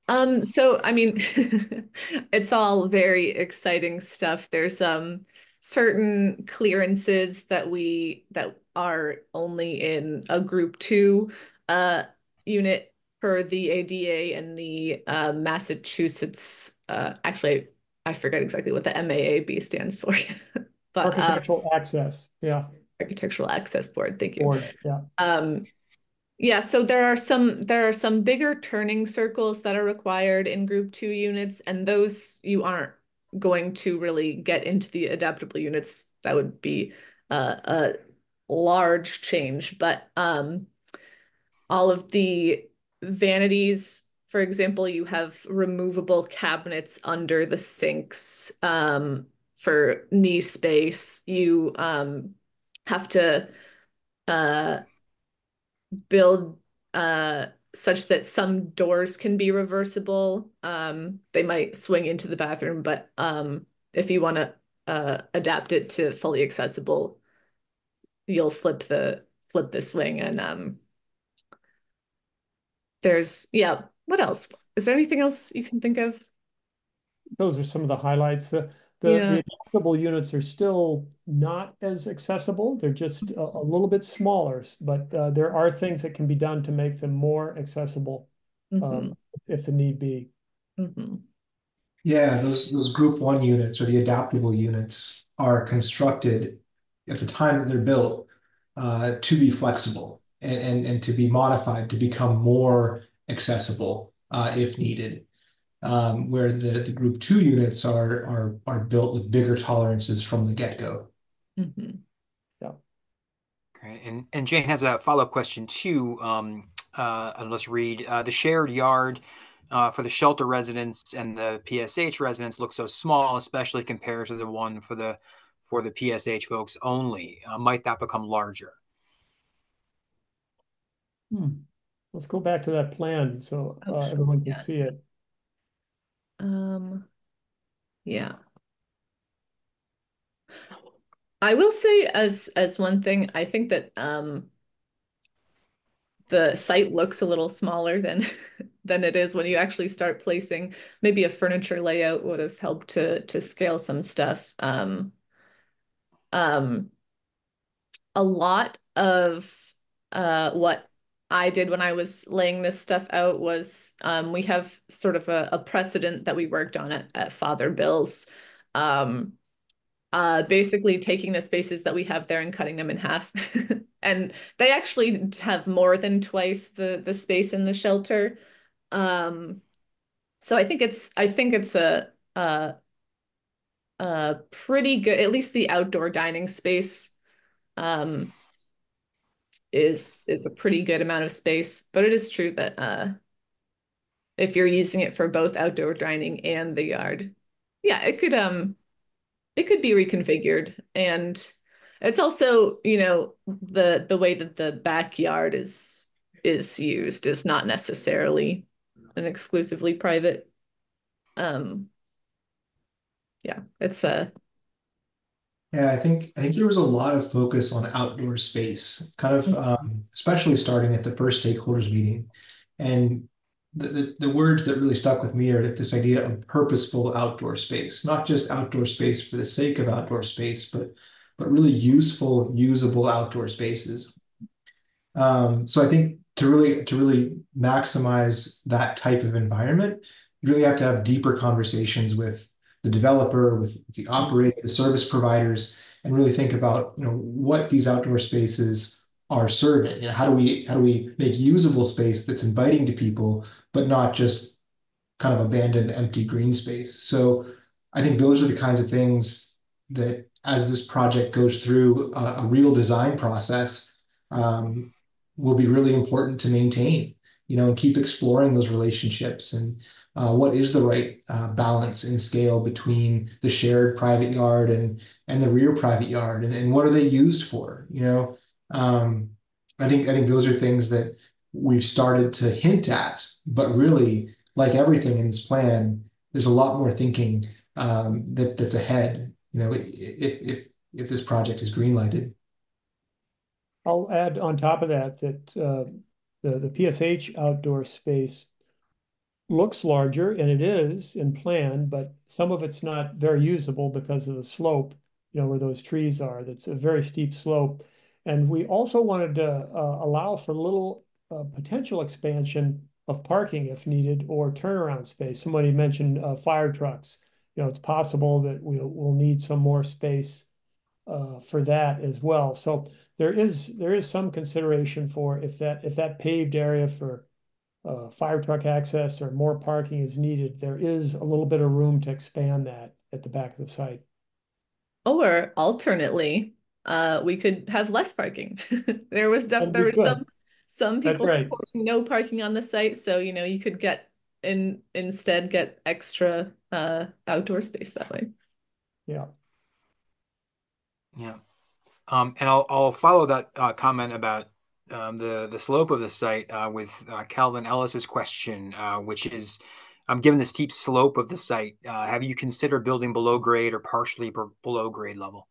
Um, so I mean, it's all very exciting stuff. There's um certain clearances that we that are only in a group two uh unit for the ADA and the uh, Massachusetts uh actually I forget exactly what the MAAB stands for. but architectural uh, access, yeah. Architectural Access Board, thank you. Board, yeah. Um yeah, so there are some there are some bigger turning circles that are required in group two units, and those you aren't going to really get into the adaptable units. That would be uh, a large change, but um, all of the vanities, for example, you have removable cabinets under the sinks um, for knee space. You um, have to uh, build uh, such that some doors can be reversible. Um, they might swing into the bathroom, but um, if you want to uh, adapt it to fully accessible, you'll flip the flip the swing. And um, there's yeah. What else? Is there anything else you can think of? Those are some of the highlights. The the, yeah. the adaptable units are still not as accessible. They're just a, a little bit smaller, but uh, there are things that can be done to make them more accessible um, mm-hmm. if the need be. Mm-hmm. Yeah, those those group one units or the adaptable units are constructed at the time that they're built uh, to be flexible and, and, and to be modified to become more accessible uh, if needed um, where the, the group two units are, are, are built with bigger tolerances from the get-go. Mm-hmm. Yeah. Great. And, and Jane has a follow-up question too. Um, uh, and let's read, uh, the shared yard uh, for the shelter residents and the PSH residents looks so small, especially compared to the one for the for the PSH folks only. Uh, might that become larger? Hmm. Let's go back to that plan so oh, uh, sure. everyone can yeah. see it. Um, yeah. I will say as as one thing, I think that um the site looks a little smaller than than it is when you actually start placing maybe a furniture layout would have helped to to scale some stuff. Um um a lot of uh what I did when I was laying this stuff out was um, we have sort of a, a, precedent that we worked on at, at Father Bill's. Um, uh, basically taking the spaces that we have there and cutting them in half. and they actually have more than twice the the space in the shelter. Um, so I think it's I think it's a, a a pretty good at least the outdoor dining space um is is a pretty good amount of space. But it is true that uh, if you're using it for both outdoor dining and the yard, yeah, it could um it could be reconfigured. And it's also, you know, the the way that the backyard is is used is not necessarily an exclusively private um yeah, it's a yeah, I think I think there was a lot of focus on outdoor space, kind of mm-hmm. um, especially starting at the first stakeholders meeting. And the, the, the words that really stuck with me are this idea of purposeful outdoor space, not just outdoor space for the sake of outdoor space, but but really useful, usable outdoor spaces. Um, so I think to really to really maximize that type of environment, you really have to have deeper conversations with the developer, with the operator, the service providers, and really think about you know what these outdoor spaces are serving. You know, how do we how do we make usable space that's inviting to people, but not just kind of abandoned empty green space. So I think those are the kinds of things that as this project goes through a, a real design process, um, will be really important to maintain, you know, and keep exploring those relationships and what is the right uh, balance and scale between the shared private yard and and the rear private yard and, what are they used for you know? Um, i think i think those are things that we've started to hint at but really like everything in this plan there's a lot more thinking um, that that's ahead you know if if if this project is green lighted I'll add on top of that that uh, the the PSH outdoor space looks larger, and it is in plan, but some of it's not very usable because of the slope, you know, where those trees are. That's a very steep slope. And we also wanted to uh, allow for little uh, potential expansion of parking if needed or turnaround space. Somebody mentioned uh, fire trucks. You know, it's possible that we'll, we'll need some more space uh, for that as well. So there is there is some consideration for if that if that paved area for uh, fire truck access or more parking is needed, there is a little bit of room to expand that at the back of the site. Or alternately, uh, we could have less parking. there was def- there were some some people right. supporting no parking on the site, so you know you could get in instead get extra uh, outdoor space that way. Yeah. Yeah. Um, and I'll I'll follow that uh, comment about um, the the slope of the site uh, with uh, Calvin Ellis's question, uh, which is, um, given the steep slope of the site, uh, have you considered building below grade or partially below grade level?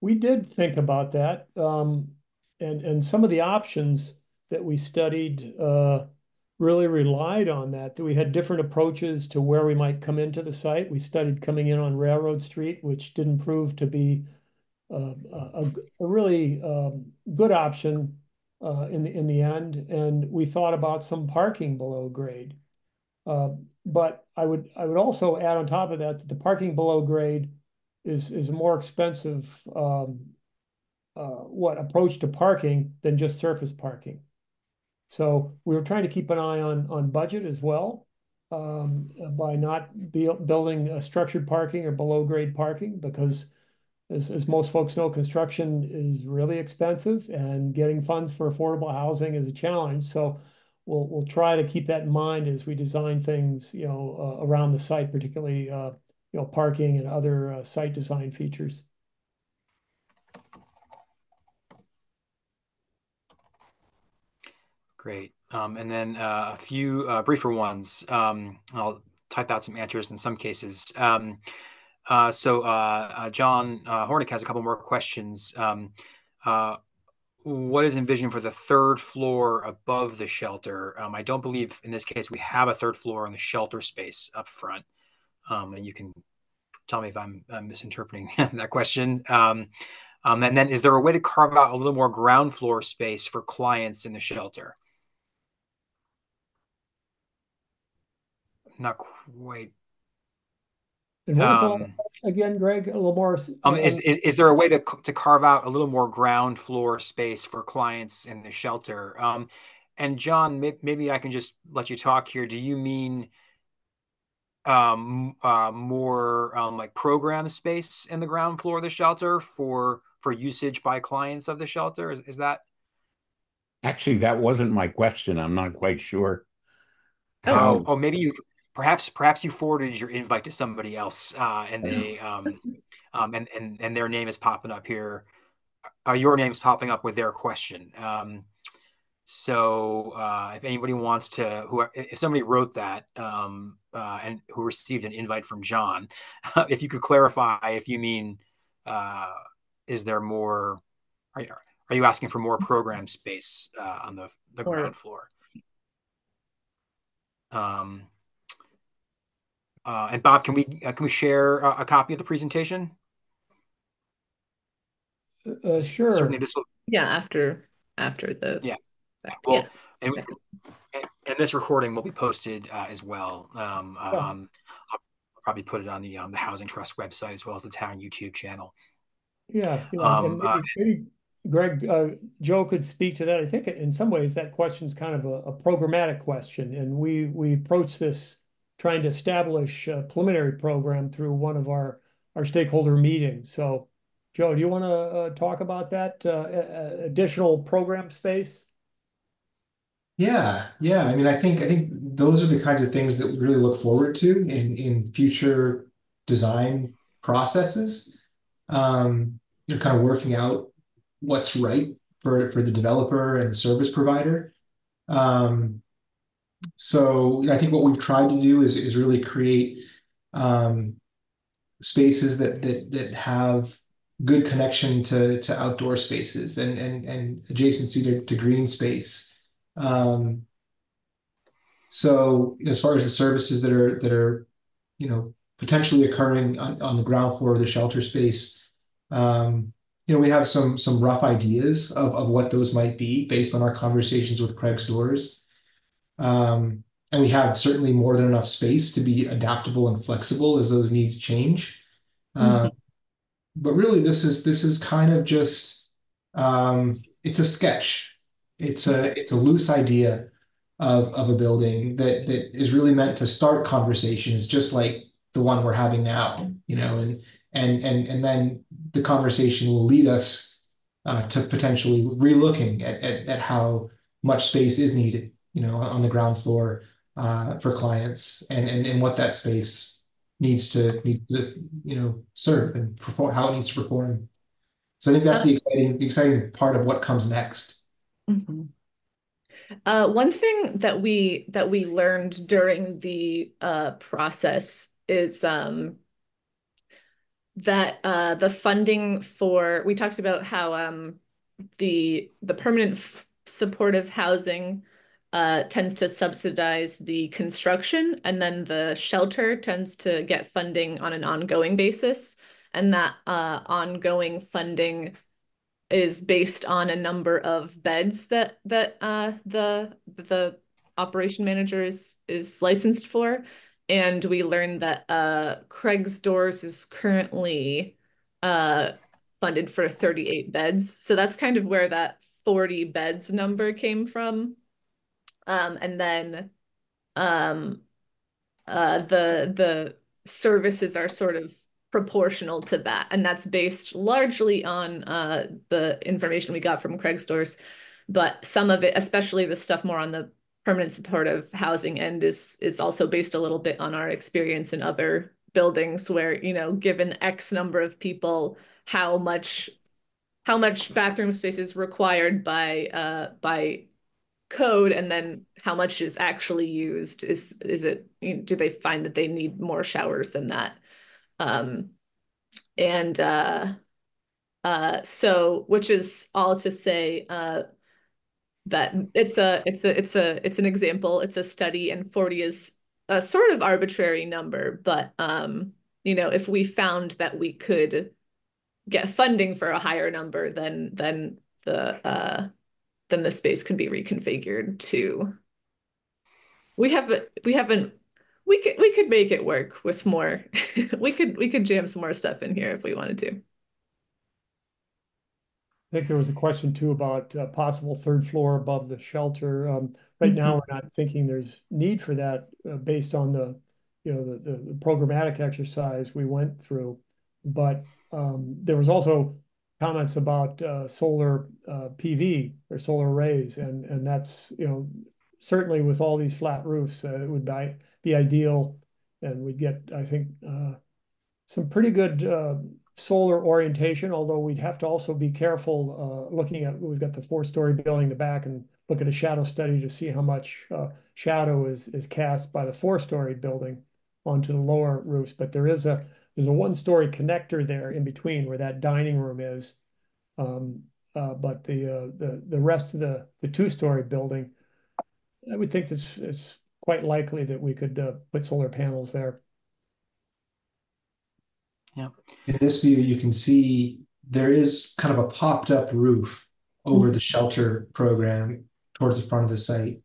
We did think about that, um, and and some of the options that we studied uh, really relied on that. That we had different approaches to where we might come into the site. We studied coming in on Railroad Street, which didn't prove to be a, a, really um, good option uh, in the in the end, and we thought about some parking below grade. Uh, but I would I would also add on top of that that the parking below grade is is a more expensive um, uh, what approach to parking than just surface parking. So we were trying to keep an eye on on budget as well um, by not be, building structured parking or below grade parking because as, most folks know, construction is really expensive and getting funds for affordable housing is a challenge. So we'll, we'll try to keep that in mind as we design things, you know, uh, around the site, particularly, uh, you know, parking and other uh, site design features. Great. Um, and then a few briefer ones. Um, I'll type out some answers in some cases. Uh, so uh, uh, John uh, Hornick has a couple more questions. Um, what is envisioned for the third floor above the shelter? Um, I don't believe in this case we have a third floor in the shelter space up front. Um, and you can tell me if I'm, I'm misinterpreting that question. Um, um, and then is there a way to carve out a little more ground floor space for clients in the shelter? Not quite and what was um, again, Greg? A little more. Um, is, is is there a way to to carve out a little more ground floor space for clients in the shelter? Um, and John, maybe I can just let you talk here. Do you mean um, uh, more um, like program space in the ground floor of the shelter for for usage by clients of the shelter? Is, is that? Actually, that wasn't my question. I'm not quite sure. Oh, how... oh, maybe you've perhaps perhaps you forwarded your invite to somebody else uh, and they um, um, and, and and their name is popping up here uh, your name's popping up with their question. Um, so uh, if anybody wants to who if somebody wrote that um, uh, and who received an invite from john if you could clarify if you mean uh, is there more are you, are you asking for more program space uh, on the, the ground floor? Um, uh, and Bob, can we uh, can we share a, a, copy of the presentation? Uh, sure. Certainly, this will. Yeah, after after the. Yeah. Well, yeah. And, and, and, this recording will be posted uh, as well. Um, yeah. um, I'll probably put it on the um, the Housing Trust website as well as the town YouTube channel. Yeah. yeah. Um, maybe, uh, maybe, Greg, uh, Joe could speak to that. I think in some ways that question is kind of a, a programmatic question, and we we approach this trying to establish a preliminary program through one of our our stakeholder meetings. So, Joe, do you want to uh, talk about that uh, additional program space? Yeah, yeah. I mean, I think I think those are the kinds of things that we really look forward to in future design processes. Um, you're kind of working out what's right for for the developer and the service provider. Um, so I think what we've tried to do is is really create um, spaces that that that have good connection to to outdoor spaces and and and adjacency to, to green space. Um, so as far as the services that are that are you know potentially occurring on, on the ground floor of the shelter space, um, you know we have some some rough ideas of of what those might be based on our conversations with Craig's Doors. Um, and we have certainly more than enough space to be adaptable and flexible as those needs change. Mm-hmm. Um, but really, this is this is kind of just um, it's a sketch. It's a it's a loose idea of of a building that that is really meant to start conversations, just like the one we're having now. You know, and and and and then the conversation will lead us uh, to potentially relooking at, at at how much space is needed you know, on the ground floor uh, for clients and, and, what that space needs to, needs to, you know, serve and perform, how it needs to perform. So I think that's the exciting, the exciting part of what comes next. Mm-hmm. Uh, one thing that we that we learned during the uh, process is um, that uh, the funding for we talked about how um, the the permanent supportive housing uh, tends to subsidize the construction, and then the shelter tends to get funding on an ongoing basis. And that uh, ongoing funding is based on a number of beds that that uh, the the operation manager is is licensed for. And we learned that uh, Craig's Doors is currently uh, funded for 38 beds. So that's kind of where that 40 beds number came from. Um, and then um, uh, the the services are sort of proportional to that, and that's based largely on uh, the information we got from Craig's Doors, but some of it, especially the stuff more on the permanent supportive housing end, is is also based a little bit on our experience in other buildings where you know given x number of people how much how much bathroom space is required by uh by code and then how much is actually used is is it do they find that they need more showers than that? Um and uh uh so which is all to say uh that it's a it's a it's a it's an example. It's a study and 40 is a sort of arbitrary number but um you know if we found that we could get funding for a higher number then then the uh then the space could be reconfigured to we have we haven't we could we could make it work with more we could we could jam some more stuff in here if we wanted to I think there was a question too about uh, possible third floor above the shelter. Um, right mm -hmm. now, we're not thinking there's need for that uh, based on the, you know, the, the, the, programmatic exercise we went through. But um, there was also comments about uh, solar uh, PV or solar arrays, and and that's you know certainly with all these flat roofs, uh, it would be, be ideal, and we'd get I think uh, some pretty good uh, solar orientation. Although we'd have to also be careful uh, looking at we've got the four story building in the back and look at a shadow study to see how much shadow is is cast by the four story building onto the lower roofs. But there is a there's a one-story connector there in between where that dining room is. Um, uh, but the uh, the the rest of the the two-story building, I would think it's it's quite likely that we could uh, put solar panels there. Yeah. In this view, you can see there is kind of a popped up roof over the shelter program towards the front of the site.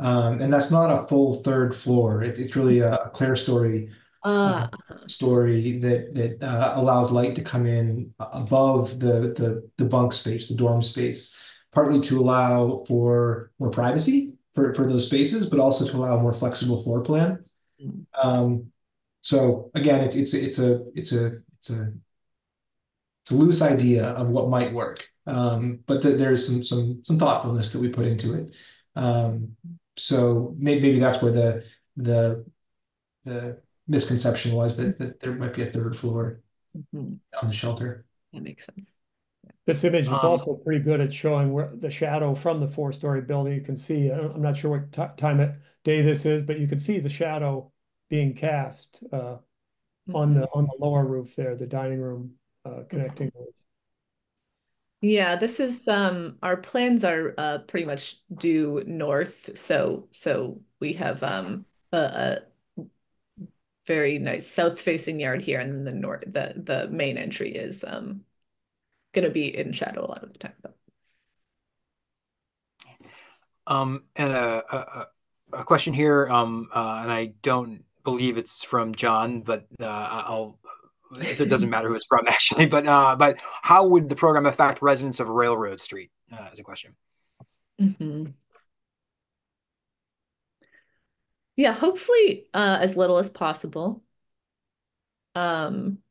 Um, and that's not a full third floor. It, it's really a, a clerestory uh, story that that uh, allows light to come in above the, the the bunk space, the dorm space, partly to allow for more privacy for, for those spaces, but also to allow a more flexible floor plan. Um, so again, it's it's it's a it's a it's a it's a loose idea of what might work, um, but the, there's some some some thoughtfulness that we put into it. Um, so maybe, maybe that's where the the the misconception was that, that there might be a third floor Mhm. on the shelter. That makes sense. This image is Um, also pretty good at showing where the shadow from the four-story building. You can see, I don't- I'm not sure what ti- time of day this is, but you can see the shadow being cast uh, on the on the lower roof there, the dining room uh, connecting roof. Yeah, this is um our plans are uh pretty much due north, so so we have um a, a very nice south facing yard here, and then the north the the main entry is um gonna be in shadow a lot of the time. But Um, and a, a, a question here, um, uh, and I don't believe it's from John, but uh, I'll. It doesn't matter who it's from actually, but uh, but how would the program affect residents of Railroad Street? Uh, as a question. Mhm. Yeah, hopefully uh as little as possible. Um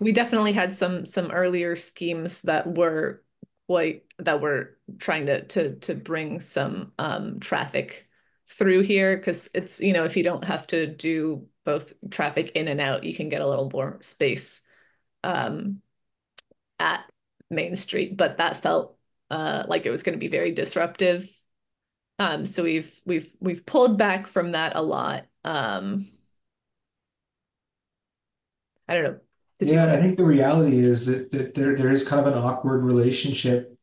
we definitely had some some earlier schemes that were quite that were trying to to to bring some um traffic through here because it's you know if you don't have to do both traffic in and out you can get a little more space um at Main Street but that felt uh like it was going to be very disruptive um so we've we've we've pulled back from that a lot. Um I don't know. Did you Yeah, I wanna- think the reality is that, that there, there is kind of an awkward relationship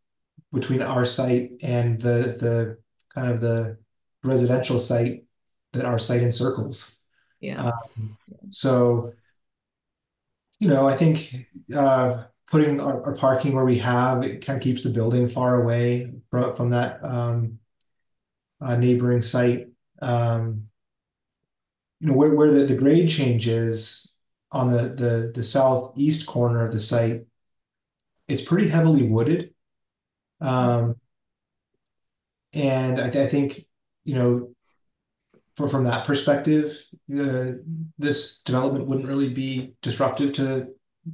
between our site and the, the kind of the residential site that our site encircles. yeah. Um, so, you know, I think uh, putting our, our parking where we have, it kind of keeps the building far away from, from that um, neighboring site. Um, you know, where, the, grade change is on the, the, the southeast corner of the site, it's pretty heavily wooded. Um, and I, th I think, you know, from that perspective, this development wouldn't really be disruptive to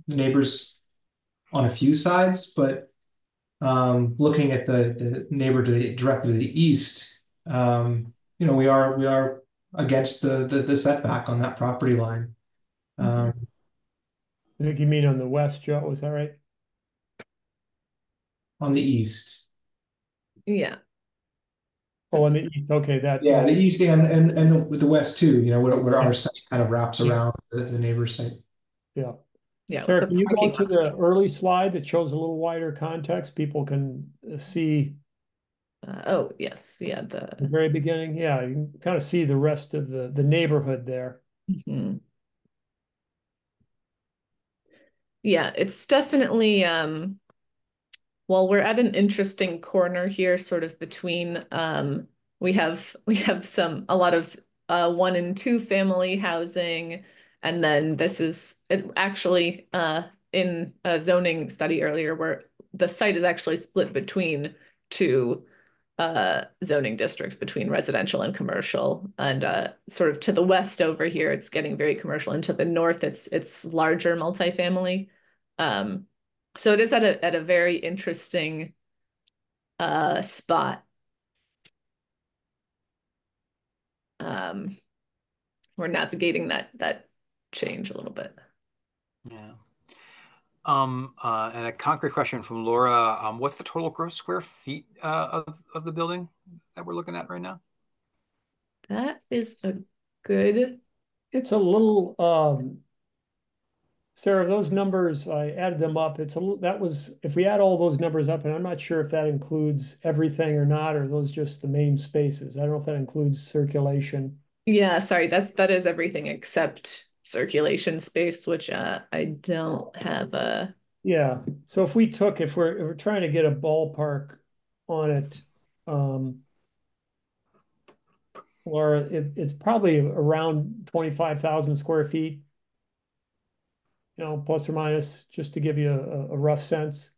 the neighbors on a few sides, but um, looking at the, neighbor directly to the east, you know, we are we are against the, the, the setback on that property line. Um, I think you mean on the west, Joe, is that right? on the east. yeah Oh, on the east, okay, that. Yeah, the east and and and the, the west too, you know, where, where our site kind of wraps Yeah. around the, the neighbor's site. Yeah. yeah with Sarah, can you go to the early slide that shows a little wider context? People can uh, see Uh, oh yes yeah the the very beginning. Yeah, you can kind of see the rest of the, the neighborhood there. Mhm. Yeah, it's definitely um well, we're at an interesting corner here, sort of between um we have we have some a lot of uh one and two family housing and then this is it actually uh in a zoning study earlier where the site is actually split between two uh zoning districts between residential and commercial. And uh sort of to the west over here it's getting very commercial and to the north it's it's larger multifamily. Um so it is at a at a very interesting uh spot. Um we're navigating that that change a little bit. Yeah. Um, uh, and a concrete question from Laura. Um, what's the total gross square feet uh, of, of the building that we're looking at right now? that is a good It's a little um Sarah, those numbers, I added them up. It's a little that was if we add all those numbers up, and I'm not sure if that includes everything or not, or those just the main spaces. I don't know if that includes circulation. Yeah, sorry, that's that is everything except circulation space, which uh, I don't have a. Yeah, so if we took, if we're if we're trying to get a ballpark on it, um, or it, it's probably around twenty-five thousand square feet. You know, plus or minus, just to give you a, a rough sense.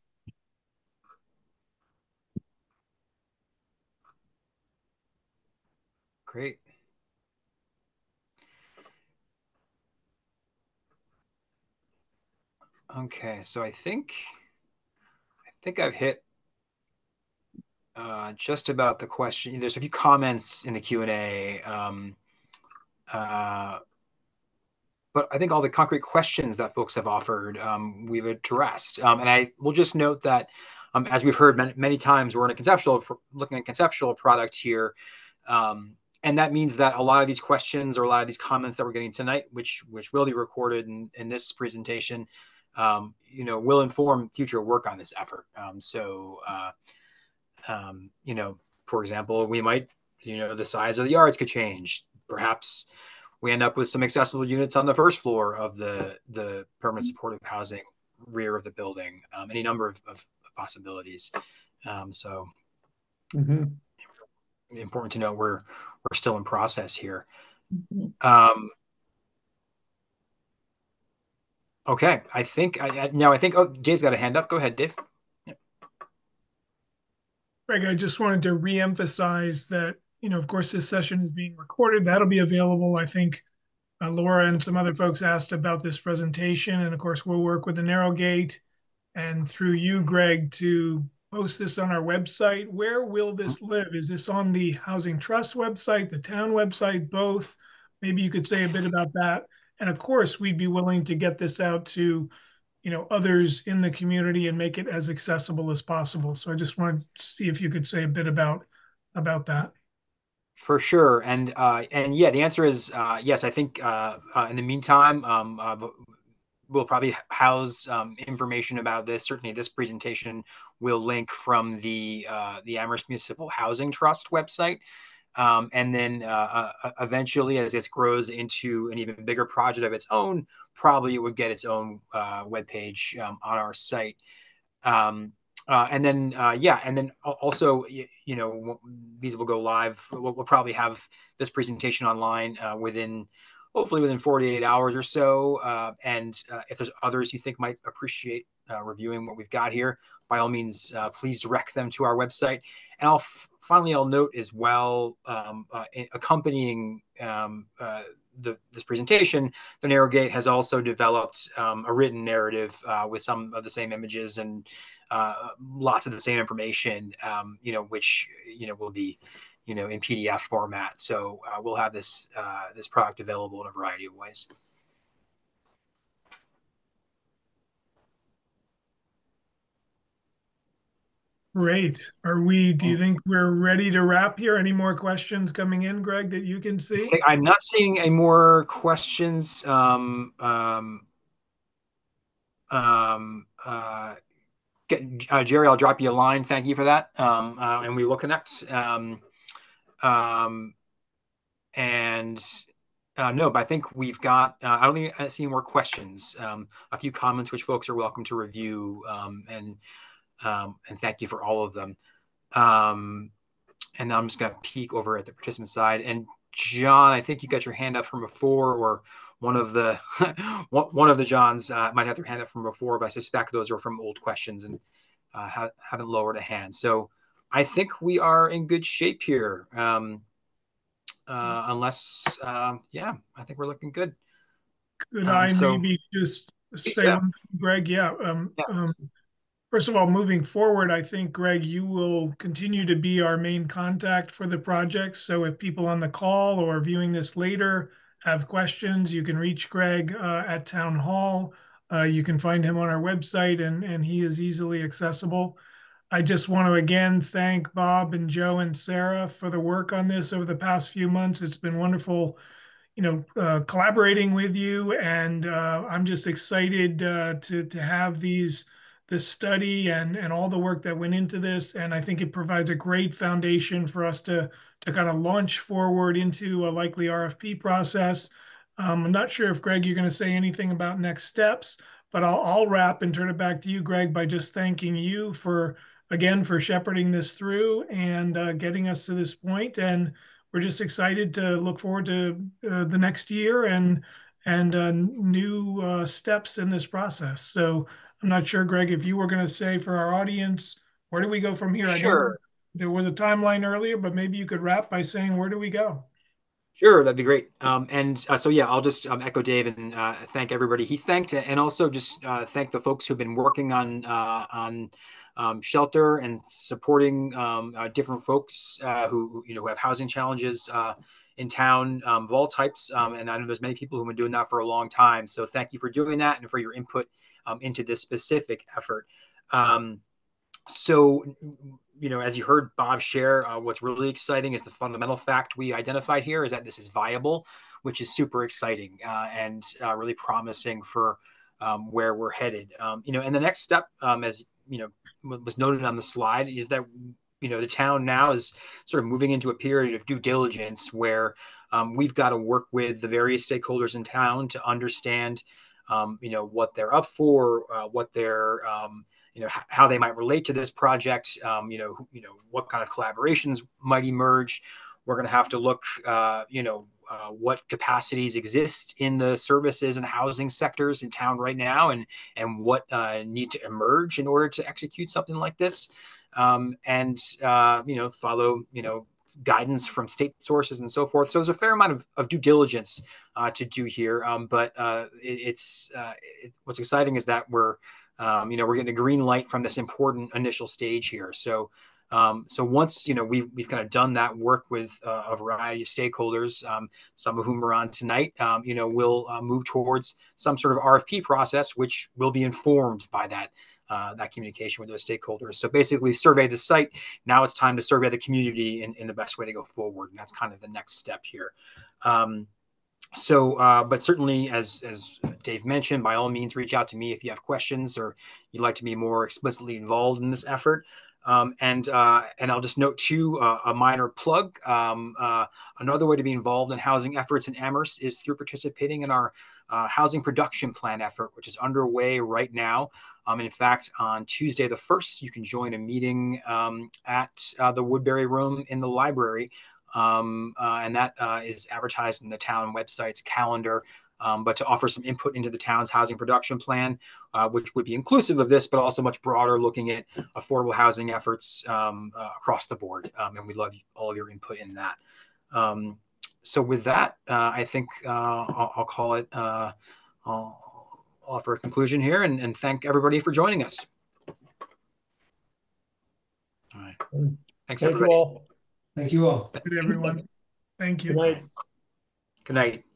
Great. Okay, so I think I think I've hit uh, just about the question. There's a few comments in the Q and A, um, uh, but I think all the concrete questions that folks have offered um, we've addressed. Um, and I will just note that, um, as we've heard many, many, times, we're in a conceptual looking at conceptual product here. Um, and that means that a lot of these questions or a lot of these comments that we're getting tonight, which which will be recorded in, in this presentation, um, you know, will inform future work on this effort. Um, so, uh, um, you know, for example, we might, you know, the size of the yards could change. Perhaps we end up with some accessible units on the first floor of the the permanent mm-hmm. supportive housing rear of the building. Um, any number of, of possibilities. Um, so, mm-hmm. important to note we're we're still in process here. Mm-hmm. Um, Okay, I think I, I now I think oh Dave's got a hand up. Go ahead, Dave. Greg, I just wanted to reemphasize that you know, of course, this session is being recorded. That'll be available. I think uh, Laura and some other folks asked about this presentation, and of course, we'll work with the Narrow Gate and through you, Greg, to post this on our website. Where will this live? Is this on the Housing Trust website, the town website, both? Maybe you could say a bit about that. And of course, we'd be willing to get this out to, you know, others in the community and make it as accessible as possible. So I just wanted to see if you could say a bit about about that. For sure, and uh, and yeah, the answer is uh, yes. I think uh, uh in the meantime, um, uh, we'll probably house um, information about this. Certainly, this presentation will link from the uh, the Amherst Municipal Housing Trust website. Um, and then uh, uh, eventually, as this grows into an even bigger project of its own, probably it would get its own uh, web page um, on our site. Um, uh, and then, uh, yeah, and then also, you, you, know, these will go live. We'll, we'll probably have this presentation online uh, within, hopefully, within 48 hours or so. and if there's others you think might appreciate reviewing what we've got here, by all means, please direct them to our website. And I'll finally I'll note as well, um, uh, accompanying um, uh, the, this presentation, the Narrow Gate has also developed um, a written narrative uh, with some of the same images and uh, lots of the same information, um, you know, which you know will be, you know, in PDF format. So uh, we'll have this uh, this product available in a variety of ways. Great. Are we, do you think we're ready to wrap here? Any more questions coming in, Greg, that you can see? I'm not seeing any more questions. Um, um, um, uh, get, uh, Jerry, I'll drop you a line. Thank you for that. Um, uh, and we will connect. Um, um, and uh, no, but I think we've got, uh, I don't think I see any more questions. Um, a few comments, which folks are welcome to review. Um, and um, and thank you for all of them. Um, and I'm just going to peek over at the participant side. And John, I think you got your hand up from before, or one of the one of the Johns uh, might have their hand up from before, but I suspect those are from old questions and uh, ha- haven't lowered a hand. So I think we are in good shape here. Um, uh, unless, uh, yeah, I think we're looking good. Could um, I so, maybe just say, yeah. Greg? Yeah. Um, yeah. First of all, moving forward, I think, Greg, you will continue to be our main contact for the project. So if people on the call or viewing this later have questions, you can reach Greg uh, at Town Hall. Uh, you can find him on our website, and, and he is easily accessible. I just want to again thank Bob and Joe and Sarah for the work on this over the past few months. It's been wonderful you know, uh, collaborating with you, and uh, I'm just excited uh, to to have these this study and and all the work that went into this, and I think it provides a great foundation for us to to kind of launch forward into a likely RFP process. Um, I'm not sure if Greg, you're going to say anything about next steps, but I'll I'll wrap and turn it back to you, Greg, by just thanking you for again for shepherding this through and uh, getting us to this point and we're just excited to look forward to uh, the next year and and uh, new uh, steps in this process. So I'm not sure, Greg, if you were going to say for our audience, where do we go from here? Sure. there was a timeline earlier, but maybe you could wrap by saying where do we go? Sure, that'd be great. Um, and uh, so, yeah, I'll just um, echo Dave and uh, thank everybody he thanked, and also just uh, thank the folks who've been working on uh, on um, shelter and supporting um, uh, different folks uh, who you know who have housing challenges uh, in town um, of all types. Um, and I know there's many people who've been doing that for a long time. So thank you for doing that and for your input um, into this specific effort. Um, so you know, as you heard Bob share, uh, what's really exciting is the fundamental fact we identified here is that this is viable, which is super exciting uh, and uh, really promising for um, where we're headed. Um, you know, and the next step, as you know, was noted on the slide is that you know the town now is sort of moving into a period of due diligence where um, we've got to work with the various stakeholders in town to understand um, you know what they're up for uh, what they're um, you know how they might relate to this project um, you know you know what kind of collaborations might emerge. We're going to have to look uh, you know uh, what capacities exist in the services and housing sectors in town right now and and what uh, need to emerge in order to execute something like this um, and uh, you know follow you know guidance from state sources and so forth. So there's a fair amount of, of due diligence uh, to do here. Um, but uh, it, it's it, what's exciting is that we're um, you know we're getting a green light from this important initial stage here. So um, so once you know we've we've kind of done that work with uh, a variety of stakeholders, um, some of whom are on tonight, um, you know, we'll uh, move towards some sort of RFP process, which will be informed by that uh, that communication with those stakeholders. So basically, survey the site. Now it's time to survey the community in, in the best way to go forward, and that's kind of the next step here. Um, so, uh, but certainly, as as Dave mentioned, by all means, reach out to me if you have questions or you'd like to be more explicitly involved in this effort. Um, and uh, and I'll just note too uh, a minor plug. Um, uh, another way to be involved in housing efforts in Amherst is through participating in our uh, housing production plan effort, which is underway right now. Um, in fact, on Tuesday the first, you can join a meeting um, at uh, the Woodbury Room in the library, um, uh, and that is advertised in the town website's calendar um, but to offer some input into the town's housing production plan, uh, which would be inclusive of this, but also much broader, looking at affordable housing efforts um, uh, across the board. Um, and we love all of your input in that. So with that, uh, I think uh, I'll, I'll, call it. Uh, I'll offer a conclusion here and, and, thank everybody for joining us. All right. Thanks, Thank everybody. You all. Thank you all. Good, everyone. Thank you. Good night. Good night.